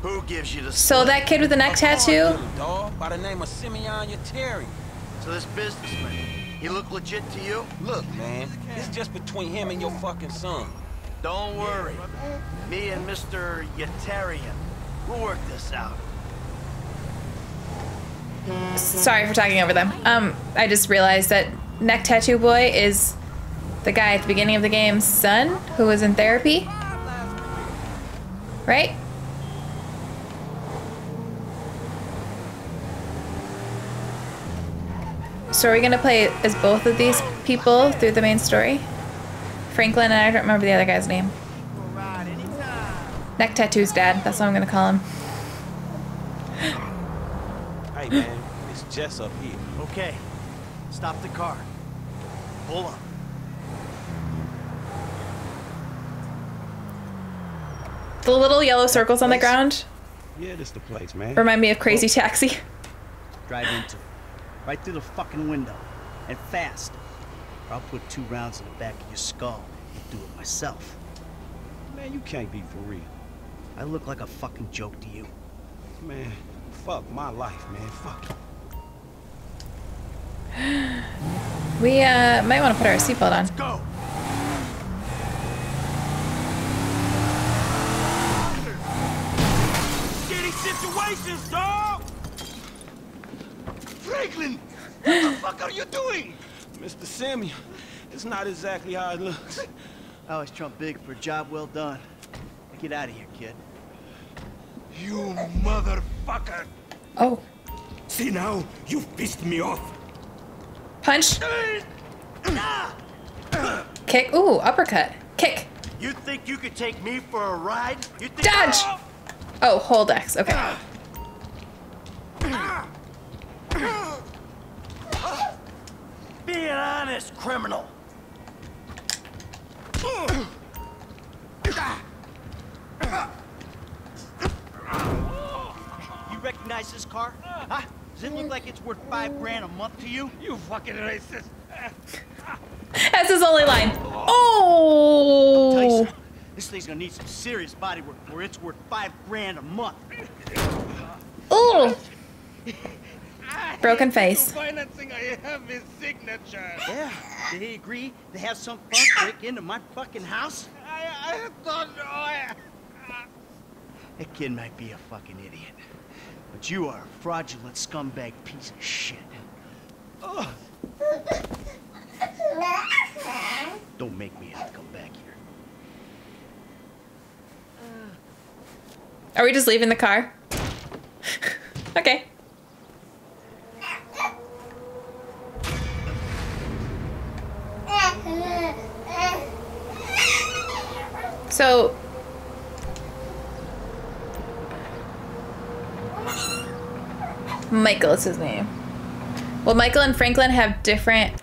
Who gives you the So that kid with the neck tattoo? Dog, by the name of Simeon Yateri. So this businessman, he look legit to you? Look, man, it's just between him and your fucking son. Don't worry. Me and Mr. Yetarian, we'll work this out. Sorry for talking over them. Um, I just realized that Neck Tattoo Boy is the guy at the beginning of the game's son who was in therapy. Right? So are we gonna play as both of these people through the main story? Franklin and I don't remember the other guy's name. Neck tattoos dad, that's what I'm gonna call him. Hey, man, it's Jess up here. Okay, stop the car. Pull up. The little yellow circles on the ground Yeah, this the place, man. remind me of Crazy Taxi. Drive into it. Right through the fucking window. And fast. Or I'll put two rounds in the back of your skull and do it myself. Man, you can't be for real. I look like a fucking joke to you. Man, fuck my life, man. Fuck it. We uh, might want to put our seatbelt on. Go! Shitty situations, dog! Franklin! What the fuck are you doing? Mr. Samuel, it's not exactly how it looks. I always trump big for a job well done. Now get out of here, kid. You motherfucker! Oh. See now, you've pissed me off. Punch. Kick. Ooh, uppercut. Kick. You think you could take me for a ride? You think Dodge. Oh, hold X. Okay. Ah. Ah. Be an honest criminal. You recognize this car? Huh? Does it look like it's worth five grand a month to you? You fucking racist. That's his only line. Oh. something, This thing's gonna need some serious body work for it's worth five grand a month. Ooh. Broken face. Financing, I have his signature. Yeah, did he agree to have some punk break into my fucking house? I, I don't know. I... That kid might be a fucking idiot. But you are a fraudulent scumbag piece of shit. Ugh. Don't make me have to come back here. Are we just leaving the car? okay. So Michael is his name. Well, Michael and Franklin have different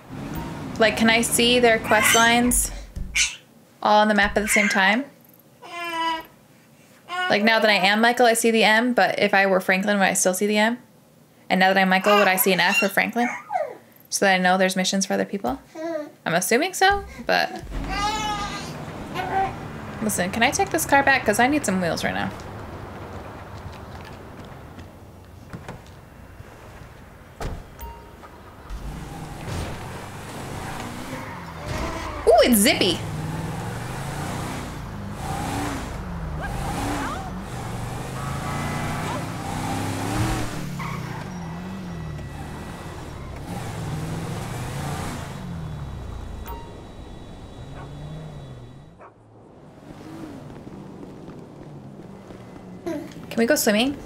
like can I see their quest lines all on the map at the same time? Like now that I am Michael, I see the M, but if I were Franklin, would I still see the M? And now that I'm Michael, would I see an F for Franklin? So that I know there's missions for other people? I'm assuming so, but. Listen, can I take this car back? Because I need some wheels right now. Ooh, it's zippy. Can we go swimming?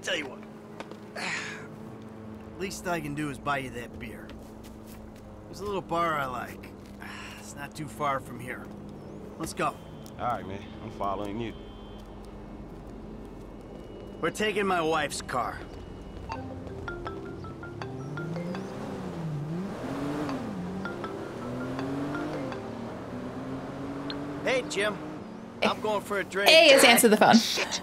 I tell you what. Least I can do is buy you that beer. There's a little bar I like. It's not too far from here. Let's go. All right, man. I'm following you. We're taking my wife's car. Hey, Jim. I'm going for a drink. A is answer the phone. Shit!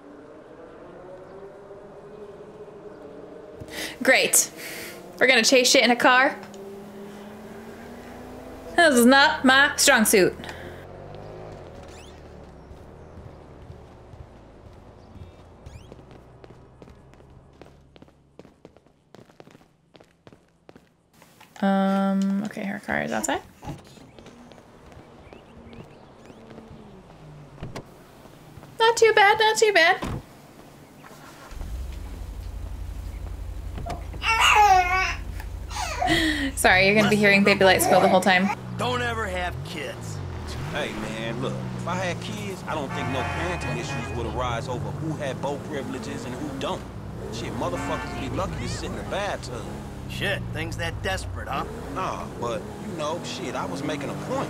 Great. We're gonna chase shit in a car. This is not my strong suit. Um, okay, her car is outside. Not too bad, not too bad. Sorry, you're gonna be hearing Baby Light Squeal the whole time. Don't ever have kids. Hey, man, look. If I had kids, I don't think no parenting issues would arise over who had boat privileges and who don't. Shit, motherfuckers be lucky to sit in the bathtub. Shit, things that desperate, huh? Nah, but, you know, shit, I was making a point.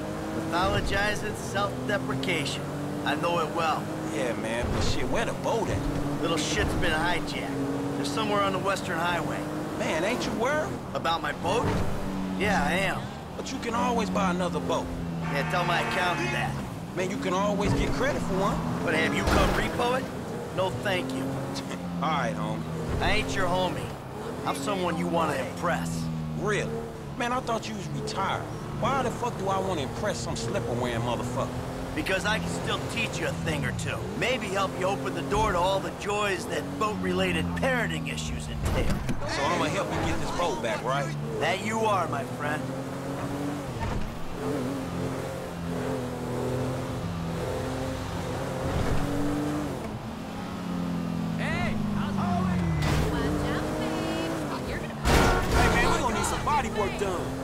Pathologizing self-deprecation. I know it well. Yeah, man, but shit, where the boat at? Little shit's been hijacked. They're somewhere on the Western Highway. Man, ain't you worried? About my boat? Yeah, I am. But you can always buy another boat. Yeah, tell my accountant that. Man, you can always get credit for one. But have you come repo it? No, thank you. All right, homie. I ain't your homie. I'm someone you want to impress. Really? Man, I thought you was retired. Why the fuck do I want to impress some slipper-wearing motherfucker? Because I can still teach you a thing or two. Maybe help you open the door to all the joys that boat-related parenting issues entail. So I'm gonna help you get this boat back, right? That you are, my friend. Hey, man, we gonna need some body work done.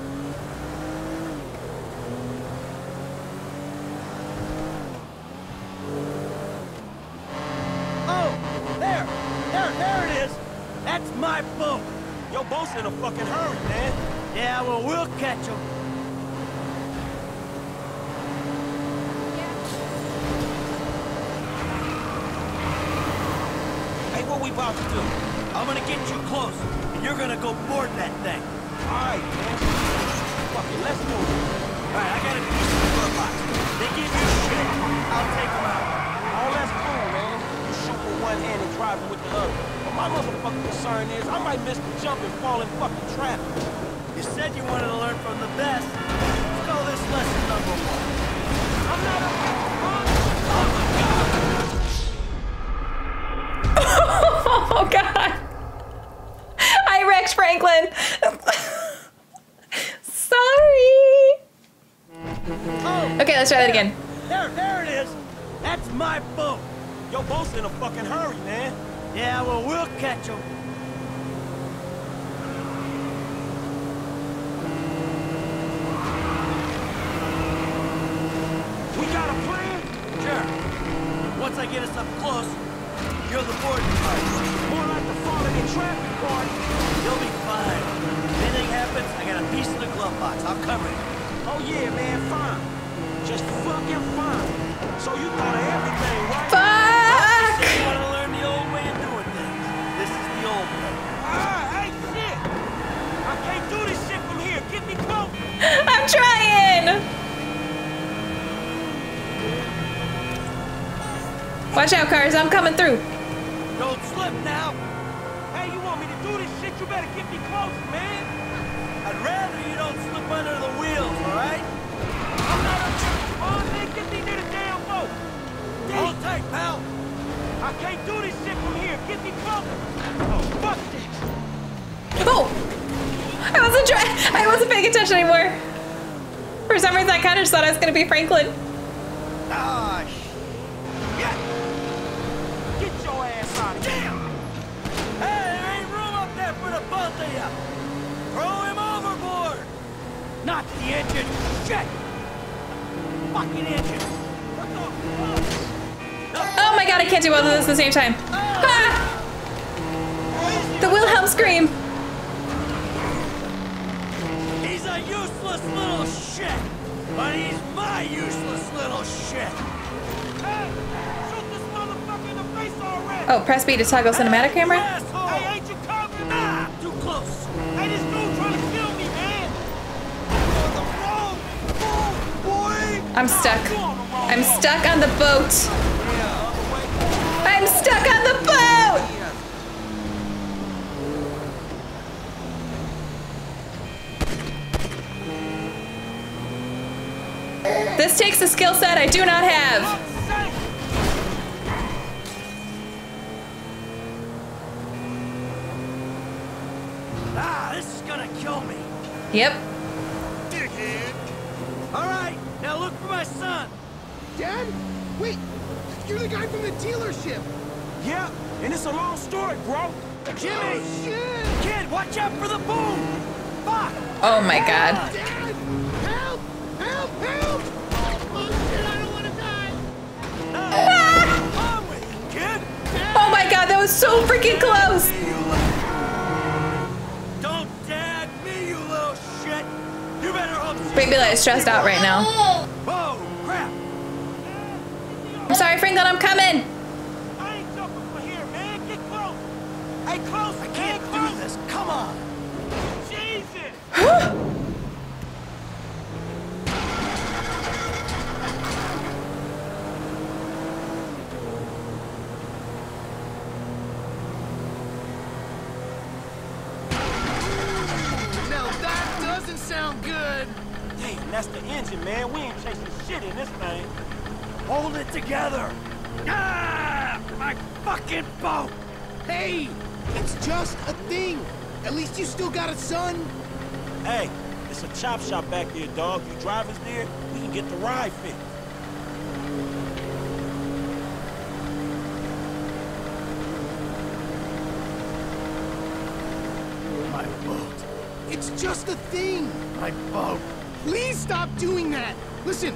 Oh yeah, man, fine. Just fucking fine. So you thought of everything, right? Fuck! So you want to learn the old way of doing things. This is the old way. Ah, hey, shit! I can't do this shit from here. Get me close. I'm trying. Watch out, cars. I'm coming through. Don't slip now. Hey, you want me to do this shit? You better get me close, man. Rather you don't slip under the wheels, all right? I'm not a... Oh, man, get me near the damn boat. Hold tight, pal. I can't do this shit from here. Get me close. Oh, fuck this. Oh! I wasn't trying. I wasn't paying attention anymore. For some reason, I kind of just thought I was gonna be Franklin. Ah, Shit! Fucking engine. What the fuck? Oh my god, I can't do both of this at the same time. Ah! The Wilhelm scream. He's a useless little shit, but he's my useless little shit. Hey, shoot this motherfucker in the face already. Oh, press B to toggle cinematic camera. I'm stuck. I'm stuck on the boat. I'm stuck on the boat. This takes a skill set I do not have. Ah, this is gonna kill me. Yep. Dickhead. All right, now look for my son. Dad? Wait, you're the guy from the dealership. Yeah, and it's a long story, bro. Jimmy! Oh shit! Kid, watch out for the boom! Fuck! Oh my god. Dad! Help! Help! Help! Oh shit, I don't want to die! What's wrong with? Oh my god, that was so freaking close. Don't tag me, you little shit! You better hope she- Baby Light is stressed out right now. I'm sorry, Franklin, I'm coming. I ain't jumping for here, man. Get close. Hey, close. I can't do this, come on! Jesus. Now that doesn't sound good. Damn, that's the engine, man. We ain't chasing shit in this thing. Hold it together! Ah! My fucking boat! Hey, it's just a thing. At least you still got a son. Hey, it's a chop shop back there, dog. You drivers there, we can get the ride fixed. My boat! It's just a thing. My boat! Please stop doing that. Listen,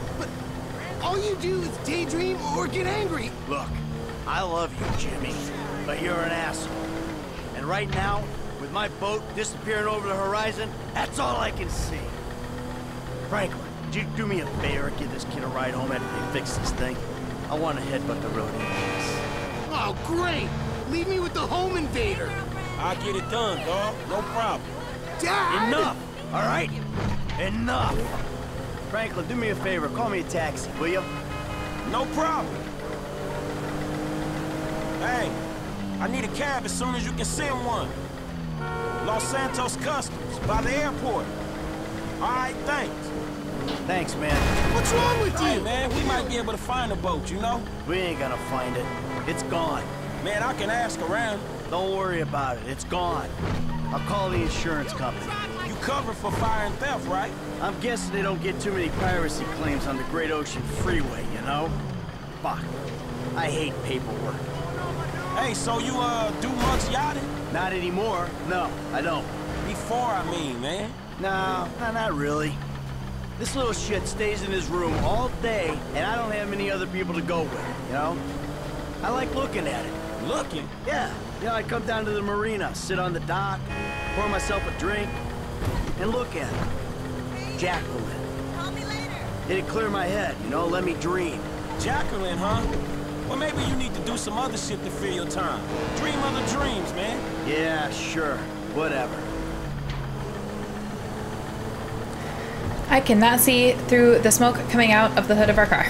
all you do is daydream or get angry. Look, I love you, Jimmy, but you're an asshole. And right now, with my boat disappearing over the horizon, that's all I can see. Franklin, would you do me a favor, give this kid a ride home after they fix this thing? I want to headbutt the road anyways. Oh, great! Leave me with the home invader. I'll get it done, dog. No problem. Dad! Enough! All right? Enough! Franklin, do me a favor. Call me a taxi, will you? No problem. Hey, I need a cab as soon as you can send one. Los Santos Customs, by the airport. All right, thanks. Thanks, man. What's wrong with Hey, you? man, we might be able to find a boat, you know? We ain't gonna find it. It's gone. Man, I can ask around. Don't worry about it. It's gone. I'll call the insurance company. You covered for fire and theft, right? I'm guessing they don't get too many piracy claims on the Great Ocean Freeway, you know? Fuck. I hate paperwork. Hey, so you, uh, do much yachting? Not anymore. No, I don't. Before, I mean, man. No, no, not really. This little shit stays in his room all day, and I don't have many other people to go with, you know? I like looking at it. Looking? Yeah. You know, I come down to the marina, sit on the dock, pour myself a drink, and look at it. Jacqueline. Call me later. It'd clear my head, you know, let me dream. Jacqueline, huh? Well, maybe you need to do some other shit to fill your time. Dream other dreams, man. Yeah, sure. Whatever. I cannot see through the smoke coming out of the hood of our car.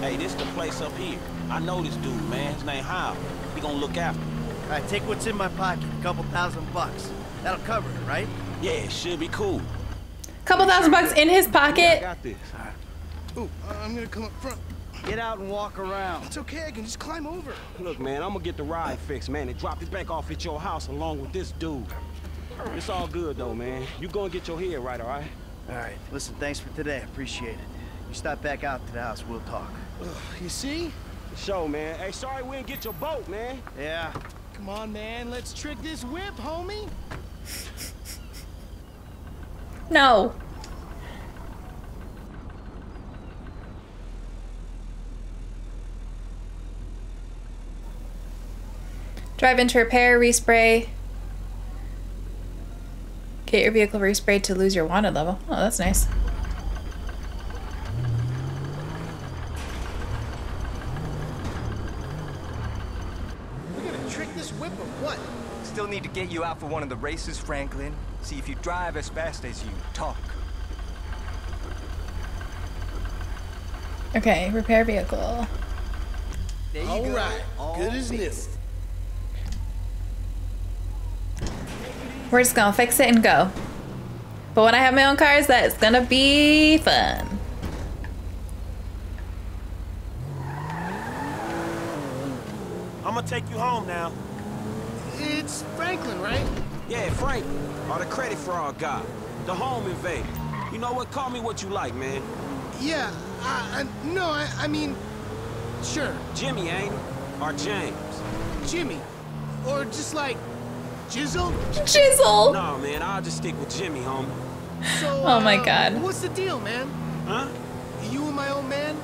Hey, this the place up here. I know this dude, man. His name Hal. He gonna look after me. All right, take what's in my pocket. A couple thousand bucks. That'll cover it, right? Yeah, it should be cool. Couple thousand bucks in his pocket. I got this. Ooh, uh, I'm gonna come up front. Get out and walk around. It's okay, I can just climb over. Look, man, I'm gonna get the ride fixed, man, and drop it back off at your house along with this dude. It's all good, though, man. You gonna get your head right, all right? All right, listen, thanks for today. Appreciate it. You stop back out to the house, we'll talk. You see? Show, man. Hey, sorry we didn't get your boat, man. Yeah. Come on, man, let's trick this whip, homie. No. Drive into repair, respray. Get your vehicle resprayed to lose your wanted level. Oh, that's nice. We're gonna trick this whip or what? Still need to get you out for one of the races, Franklin. See if you drive as fast as you talk. Okay, repair vehicle. There you All go. right, All good as new. We're just gonna fix it and go. But when I have my own cars, that's gonna be fun. I'm gonna take you home now. It's Franklin, right? Yeah, Franklin, or the credit fraud guy, the home invader. You know what? Call me what you like, man. Yeah, I, I no, I, I mean, sure, Jimmy, ain't it? Or James? Jimmy, or just like Jizzle. Jizzle. No, man, I'll just stick with Jimmy, homie. So, Oh my uh, God. What's the deal, man? Huh? You and my old man?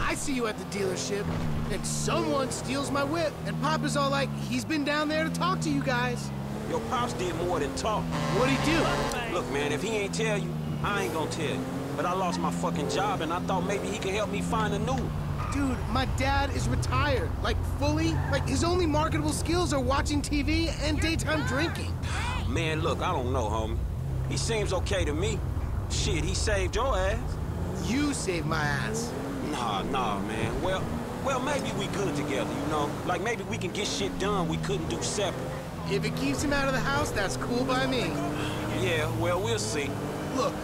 I see you at the dealership, and someone steals my whip, and Papa's all like, he's been down there to talk to you guys. Your pops did more than talk. What'd he do? Look, man, if he ain't tell you, I ain't gonna tell you. But I lost my fucking job, and I thought maybe he could help me find a new one. Dude, my dad is retired, like fully. Like his only marketable skills are watching TV and daytime drinking. Man, look, I don't know, homie. He seems okay to me. Shit, he saved your ass. You saved my ass. Nah, nah, man. Well, well, maybe we good together, you know? Like, maybe we can get shit done we couldn't do separate. If it keeps him out of the house, that's cool by me. Yeah, well, we'll see. Look,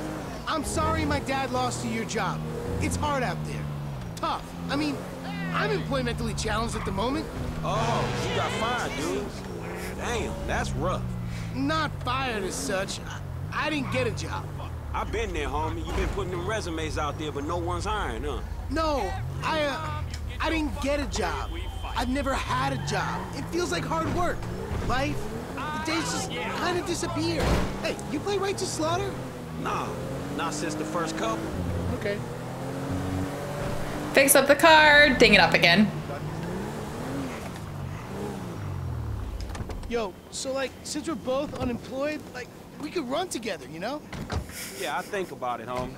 I'm sorry my dad lost you your job. It's hard out there. Tough. I mean, I'm employmentally challenged at the moment. Oh, you got fired, dude. Damn, that's rough. Not fired as such. I, I didn't get a job. I've been there, homie. You've been putting them resumes out there, but no one's hiring, huh? No, I, uh, I didn't get a job. I've never had a job. It feels like hard work. Life, the days just kind of disappear. Hey, you play Righteous Slaughter? Nah, not since the first couple. Okay. Fix up the car, ding it up again. Yo, so like, since we're both unemployed, like, we could run together, you know? Yeah, I think about it, homie.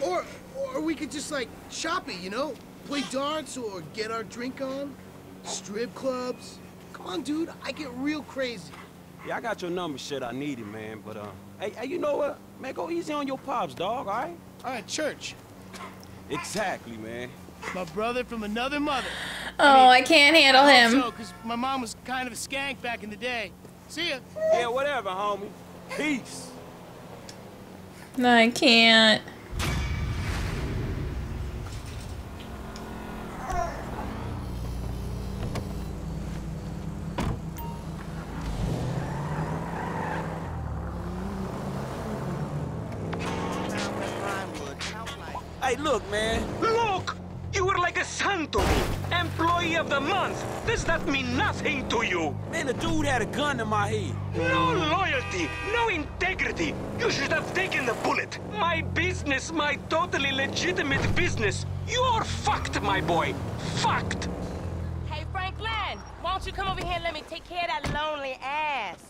Or, or we could just like shop it, you know? Play darts or get our drink on. Strip clubs. Come on, dude. I get real crazy. Yeah, I got your number, shit. I need it, man. But uh, hey, hey, you know what? Man, go easy on your pops, dog. All right? All right, church. Exactly, man. My brother from another mother. Oh, I can't handle him. because my mom was kind of a skank back in the day. See ya. Yeah, whatever, homie. Peace. No, I can't. Hey, look, man. Look! You were like a son to me. Employee of the month. Does that mean nothing to you? Man, the dude had a gun to my head. No loyalty, no integrity. You should have taken the bullet. My business, my totally legitimate business. You're fucked, my boy. Fucked. Hey, Franklin, why don't you come over here and let me take care of that lonely ass?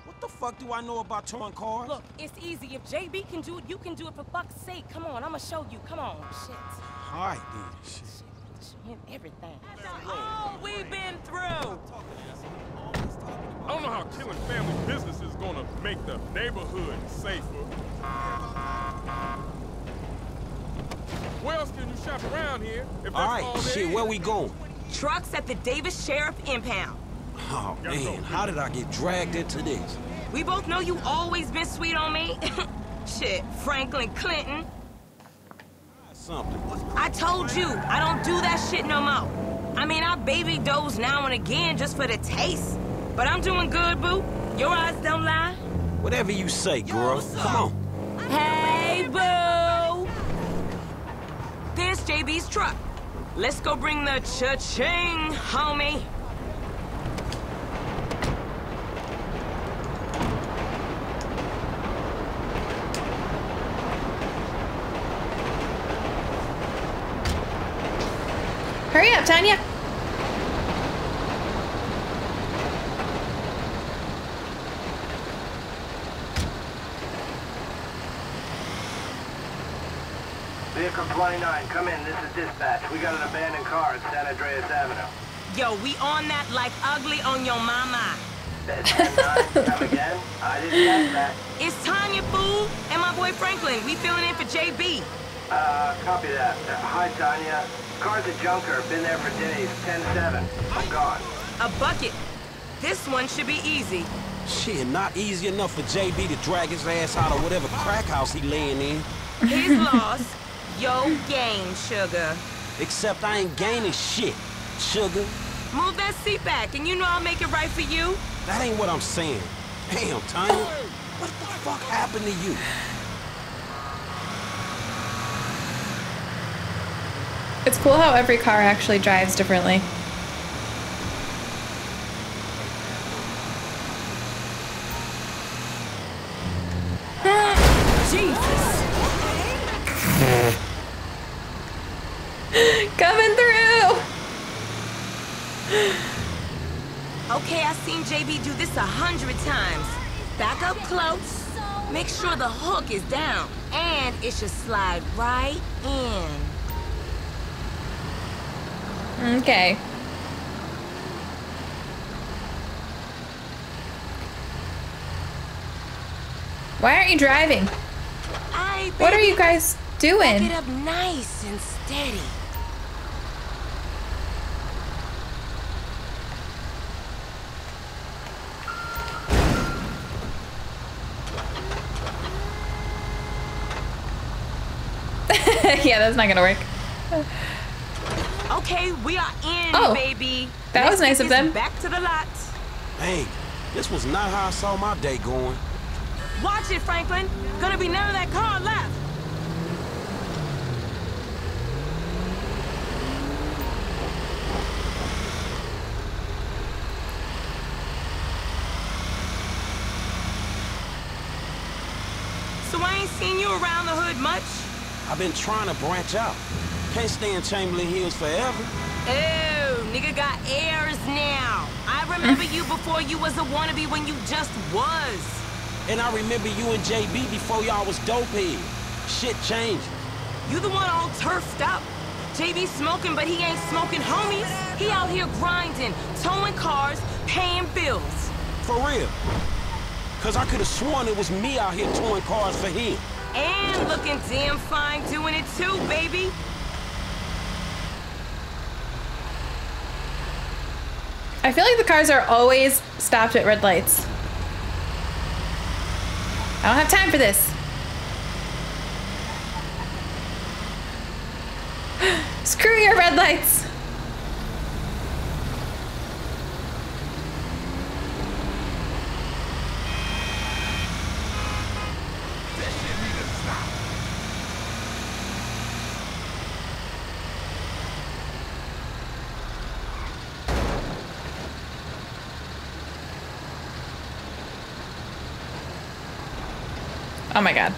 What the fuck do I know about towing cars? Look, it's easy. If JB can do it, you can do it for fuck's sake. Come on, I'ma show you. Come on, shit. All right, dude. Shit. Shit, Everything. All we've been through. I don't know how killing family business is gonna make the neighborhood safer. Where else can you shop around here if that's All right, all there shit, where we going? Trucks at the Davis Sheriff Impound. Oh, man, how did I get dragged into this? We both know you always been sweet on me. Shit, Franklin Clinton. Something. I told you, I don't do that shit no more. I mean, I baby doze now and again just for the taste. But I'm doing good, boo. Your eyes don't lie. Whatever you say, girl. Come on. Hey, boo! There's JB's truck. Let's go bring the cha-ching, homie. Hurry up, Tanya. Vehicle 29, come in. This is dispatch. We got an abandoned car at San Andreas Avenue. Yo, we on that like ugly on your mama. come again? I didn't catch that. It's Tanya, fool, and my boy Franklin. We filling in for JB. Uh, copy that. Uh, hi, Tanya. Car's a junker. Been there for days. 10-7. I'm gone. A bucket. This one should be easy. Shit, not easy enough for JB to drag his ass out of whatever crack house he laying in. His loss, yo gain, sugar. Except I ain't gaining shit, sugar. Move that seat back, and you know I'll make it right for you. That ain't what I'm saying. Damn, Tanya. What the fuck happened to you? It's cool how every car actually drives differently. Jesus. Coming through! Okay, I've seen JB do this a hundred times. Back up close. Make sure the hook is down. And it should slide right in. Okay. Why aren't you driving? Aye, What are you guys doing? it up nice and steady. yeah, that's not gonna work. Okay, we are in, Oh, baby. that Let's was nice of them. Back to the lot. Hey, this was not how I saw my day going. Watch it, Franklin. Gonna be none of that car left. So I ain't seen you around the hood much. I've been trying to branch out. Can't stay in Chamberlain Hills forever. Oh, nigga got airs now. I remember you before you was a wannabe when you just was. And I remember you and JB before y'all was dopehead. Shit changed. You the one all turfed up. JB smoking, but he ain't smoking homies. He out here grinding, towing cars, paying bills. For real. Cause I could have sworn it was me out here towing cars for him. And looking damn fine doing it too, baby. I feel like the cars are always stopped at red lights. I don't have time for this. Screw your red lights. Oh my god.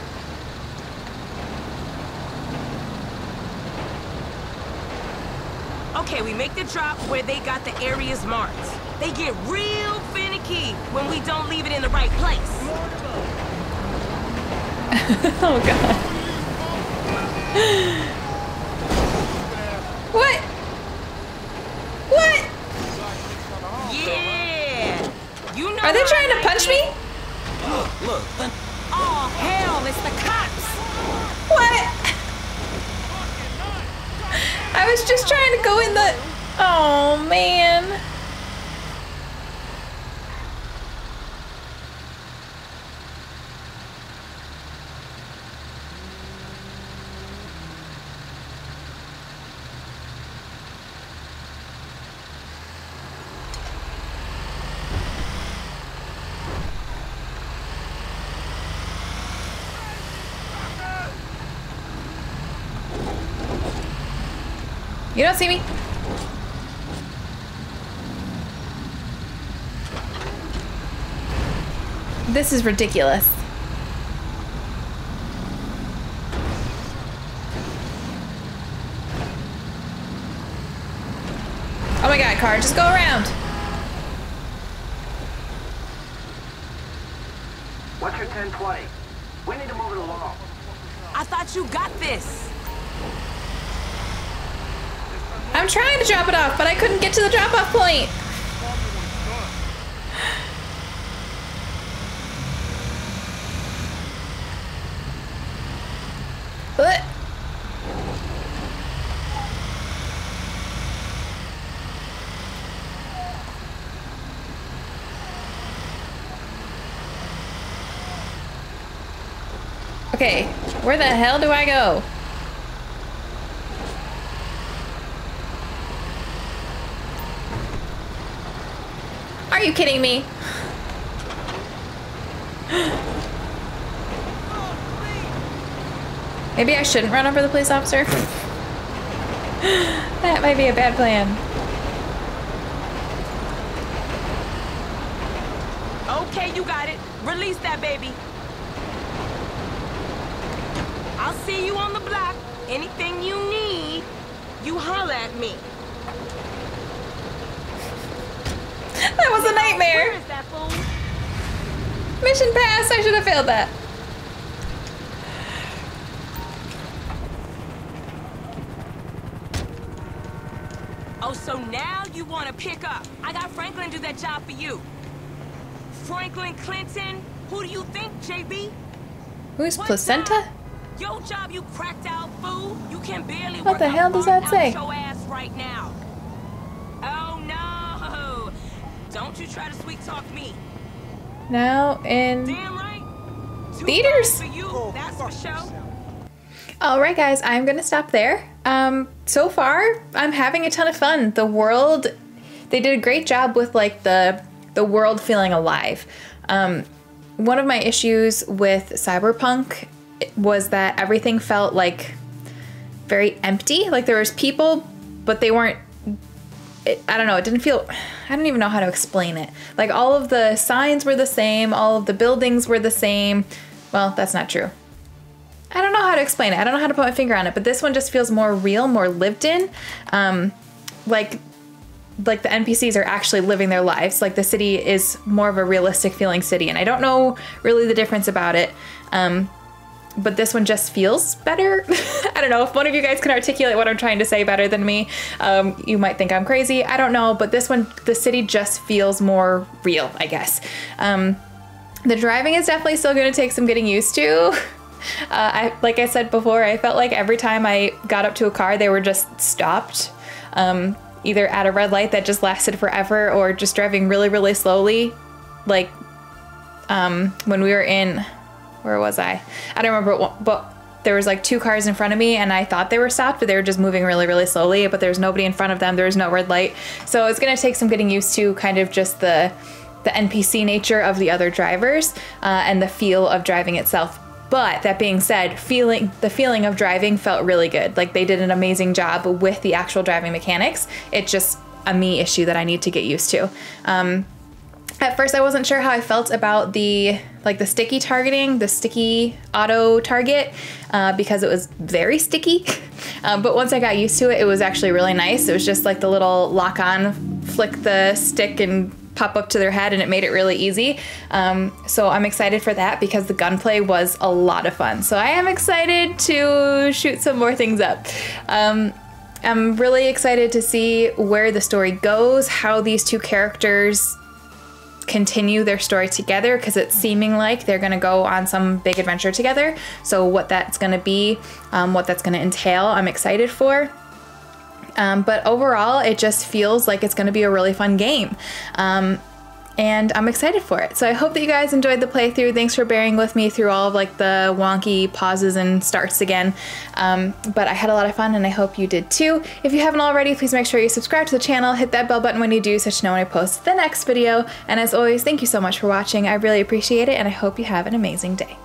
Okay, we make the drop where they got the areas marked. They get real finicky when we don't leave it in the right place. oh god. what? What? Yeah! You know Are they trying to punch me? Look, look. The cops! What? I was just trying to go in the. Oh man. You don't see me? This is ridiculous. Oh my god, car, just go around. What's your 1020? We need to move it along. I thought you got this. I'm trying to drop it off, but I couldn't get to the drop off point. What? Okay, where the hell do I go? Are you kidding me? Maybe I shouldn't run over the police officer. that might be a bad plan. Okay, you got it. Release that baby. I'll see you on the block. Anything you need, you holler at me. That was a nightmare. Where is that fool? Mission passed. I should have failed that. Oh so now you want to pick up. I got Franklin do that job for you. Franklin Clinton? Who do you think, JB? Who's placenta? Your job, you cracked out fool. You can barely What the hell does that say? right now. Oh no! Don't you try to sweet talk me. Now in right. Theaters. For you, that's for sure. All right, guys, I'm gonna stop there. Um, so far, I'm having a ton of fun. The world, they did a great job with like the the world feeling alive. Um, one of my issues with Cyberpunk was that everything felt like very empty. Like there was people, but they weren't. It, I don't know. It didn't feel. I don't even know how to explain it. Like all of the signs were the same. All of the buildings were the same. Well, that's not true. I don't know how to explain it. I don't know how to put my finger on it, but this one just feels more real, more lived in. Um, like like the NPCs are actually living their lives. Like the city is more of a realistic feeling city, and I don't know really the difference about it. Um, but this one just feels better. I don't know if one of you guys can articulate what I'm trying to say better than me. Um, you might think I'm crazy. I don't know, but this one, the city just feels more real, I guess. Um, the driving is definitely still going to take some getting used to. Uh, I, like I said before, I felt like every time I got up to a car, they were just stopped. Um, either at a red light that just lasted forever or just driving really, really slowly. Like um, when we were in, where was I? I don't remember, but there was like two cars in front of me and I thought they were stopped, but they were just moving really, really slowly. But there's nobody in front of them. There was no red light. So it's going to take some getting used to kind of just the the NPC nature of the other drivers uh, and the feel of driving itself. But that being said, feeling the feeling of driving felt really good. Like they did an amazing job with the actual driving mechanics. It's just a me issue that I need to get used to. Um, at first, I wasn't sure how I felt about the like the sticky targeting, the sticky auto target, uh, because it was very sticky. um, but once I got used to it, it was actually really nice. It was just like the little lock on, flick the stick and pop up to their head and it made it really easy. Um, so I'm excited for that because the gunplay was a lot of fun. So I am excited to shoot some more things up. Um, I'm really excited to see where the story goes, how these two characters continue their story together because it's seeming like they're going to go on some big adventure together. So, what that's going to be, um, what that's going to entail, I'm excited for. Um, but overall, it just feels like it's going to be a really fun game. Um, and I'm excited for it. So I hope that you guys enjoyed the playthrough. Thanks for bearing with me through all of like the wonky pauses and starts again. Um, but I had a lot of fun and I hope you did too. If you haven't already, please make sure you subscribe to the channel, hit that bell button when you do so to know when I post the next video. And as always, thank you so much for watching. I really appreciate it and I hope you have an amazing day.